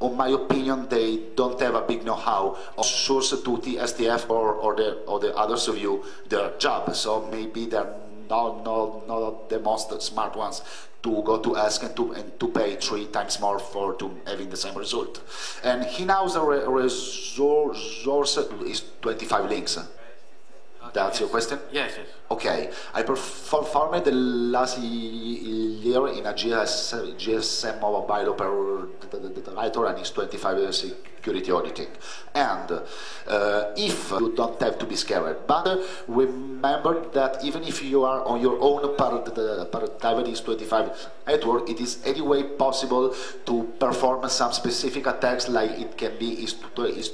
in my opinion, they don't have a big know-how on source to TSTF or, or, the, or the others of you their job. So maybe they're not, not, not the most smart ones to go to ask and to, and to pay three times more for to having the same result. And he now the re resource is 25 links. That's yes. your question? Yes, yes. Okay. I performed the last year in a GS, GSM mobile operator and X25 security auditing. And uh, if you don't have to be scared, but remember that even if you are on your own part of the private X25 network, it is anyway possible to perform some specific attacks like it can be is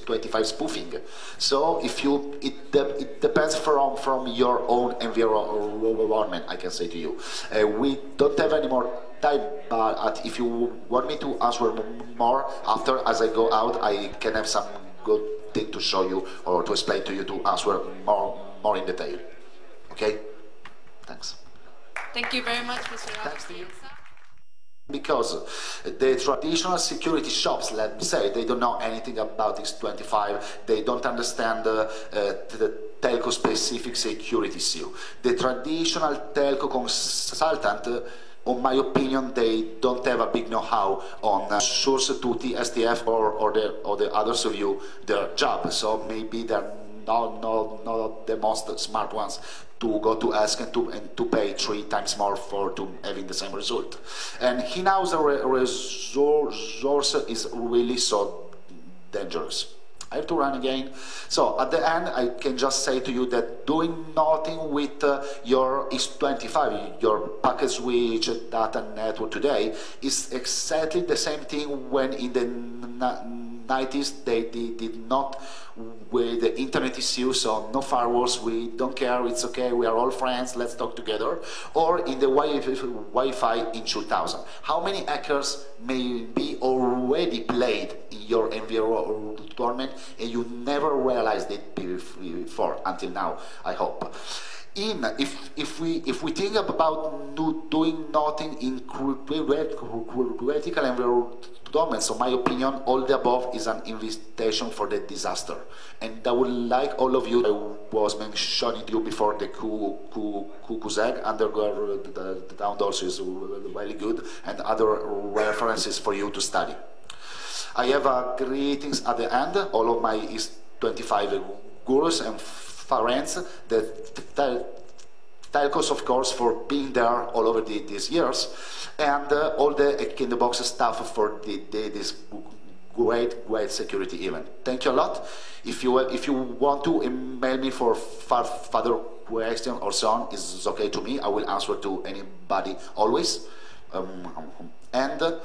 25 spoofing. So if you, it, it depends from, from your own environment, I can say to you. Uh, we don't have any more time, but if you want me to answer more after, as I go out, I can have some good thing to show you or to explain to you to answer more, more in detail. Okay? Thanks. Thank you very much, Mr. Thanks to you. Because the traditional security shops, let me say, they don't know anything about X25, they don't understand uh, uh, the telco specific security issue. The traditional telco consultant, uh, in my opinion, they don't have a big know-how on uh, source to TSTF or, or, the, or the others of you their job. So maybe they're not, not, not the most smart ones to go to ask and to, and to pay three times more for to having the same result. And he re resource is really so dangerous. I have to run again. So at the end, I can just say to you that doing nothing with uh, your X25, your packet switch data network today, is exactly the same thing when in the 90s they, they did not with the internet issues, so no firewalls, we don't care, it's okay, we are all friends, let's talk together, or in the Wi-Fi in 2000. How many hackers may be already played in your environment and you never realized it before, until now, I hope in if if we if we think about doing nothing in critical environment, so my opinion, all the above is an invitation for the disaster. And I would like all of you, I was mentioning you before the QQZ, underground the, the down also is really good, and other references for you to study. I have uh, greetings at the end, all of my is 25 gurus and friends, the, the telcos, of course, for being there all over the, these years, and uh, all the in the box staff for the, the, this great, great security event. Thank you a lot. If you if you want to email me for further question or so on, it's okay to me. I will answer to anybody always. Um, and uh,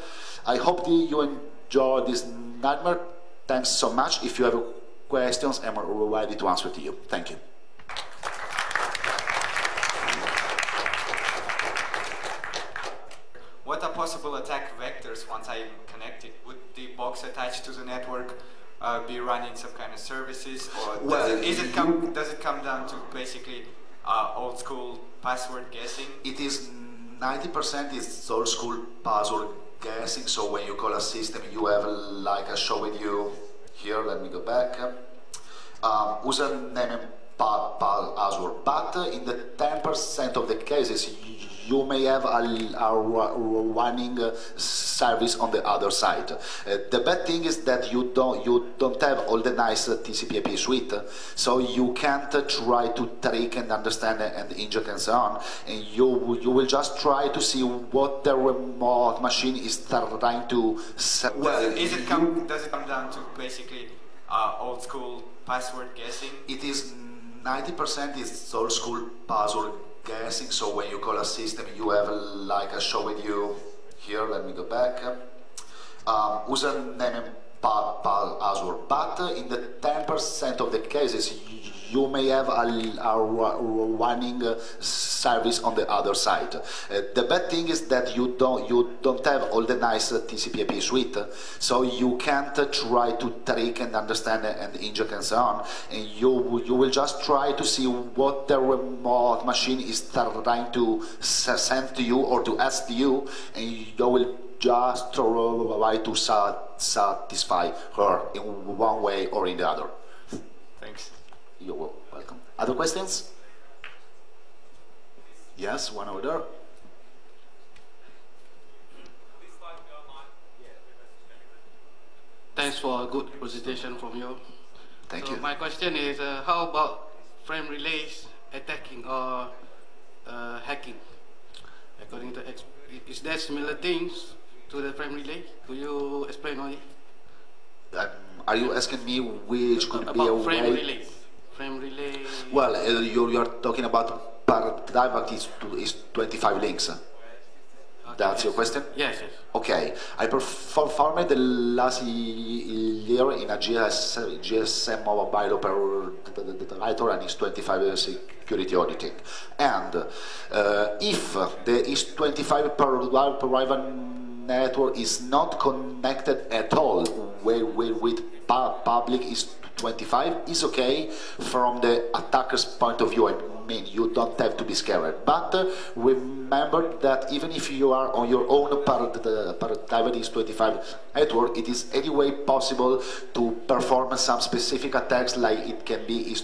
I hope that you enjoy this nightmare. Thanks so much. If you have questions, I'm ready to answer to you. Thank you. What are possible attack vectors once I'm connected? Would the box attached to the network uh, be running some kind of services, or well, does, it, is it come, does it come down to basically uh, old school password guessing? It is 90% is old school password guessing. So when you call a system, you have like I show with you here. Let me go back. Um, username password, but in the 10% of the cases, you may have a, a running service on the other side. Uh, the bad thing is that you don't you don't have all the nice TCP/IP suite, so you can't try to trick and understand and inject and so on. And you you will just try to see what the remote machine is trying to. Well, is it come, does it come down to basically uh, old school password guessing? It is 90% is old school password guessing. So when you call a system, you have like I show with you here. Let me go back. Um, username and password. But in the 10% of the cases, you may have a, a running uh, service on the other side. Uh, the bad thing is that you don't you don't have all the nice uh, TCP/IP suite, so you can't uh, try to trick and understand and inject and so on. And you you will just try to see what the remote machine is trying to send to you or to ask you, and you will just try to satisfy her in one way or in the other. Thanks. You're welcome. Other questions? Yes, one over there. Thanks for a good presentation from you. Thank so you. My question is, uh, how about frame relays attacking or uh, hacking? According to, is there similar things to the frame relay? Could you explain on it? Um, are you asking me which could about be a frame way? relay? Well, uh, you, you are talking about paradigm is, is 25 links. That's yes. your question? Yes, yes. Okay, I performed the last year in a GS, GSM mobile operator and X25 security auditing. And uh, if the X25 private network is not connected at all with, with, with public is 25 is okay from the attacker's point of view. I you don't have to be scared. But uh, remember that even if you are on your own paradigm X25 network, it is anyway possible to perform some specific attacks like it can be is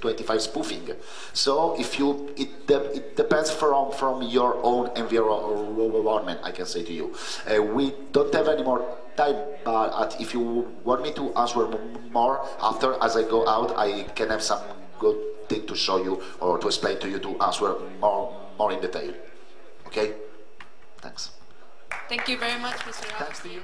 25 spoofing. So if you, it, it depends from, from your own environment, I can say to you. Uh, we don't have any more time, but if you want me to answer more after, as I go out, I can have some good thing to show you or to explain to you to answer more, more in detail. Okay? Thanks. Thank you very much, Mr. Thanks to you.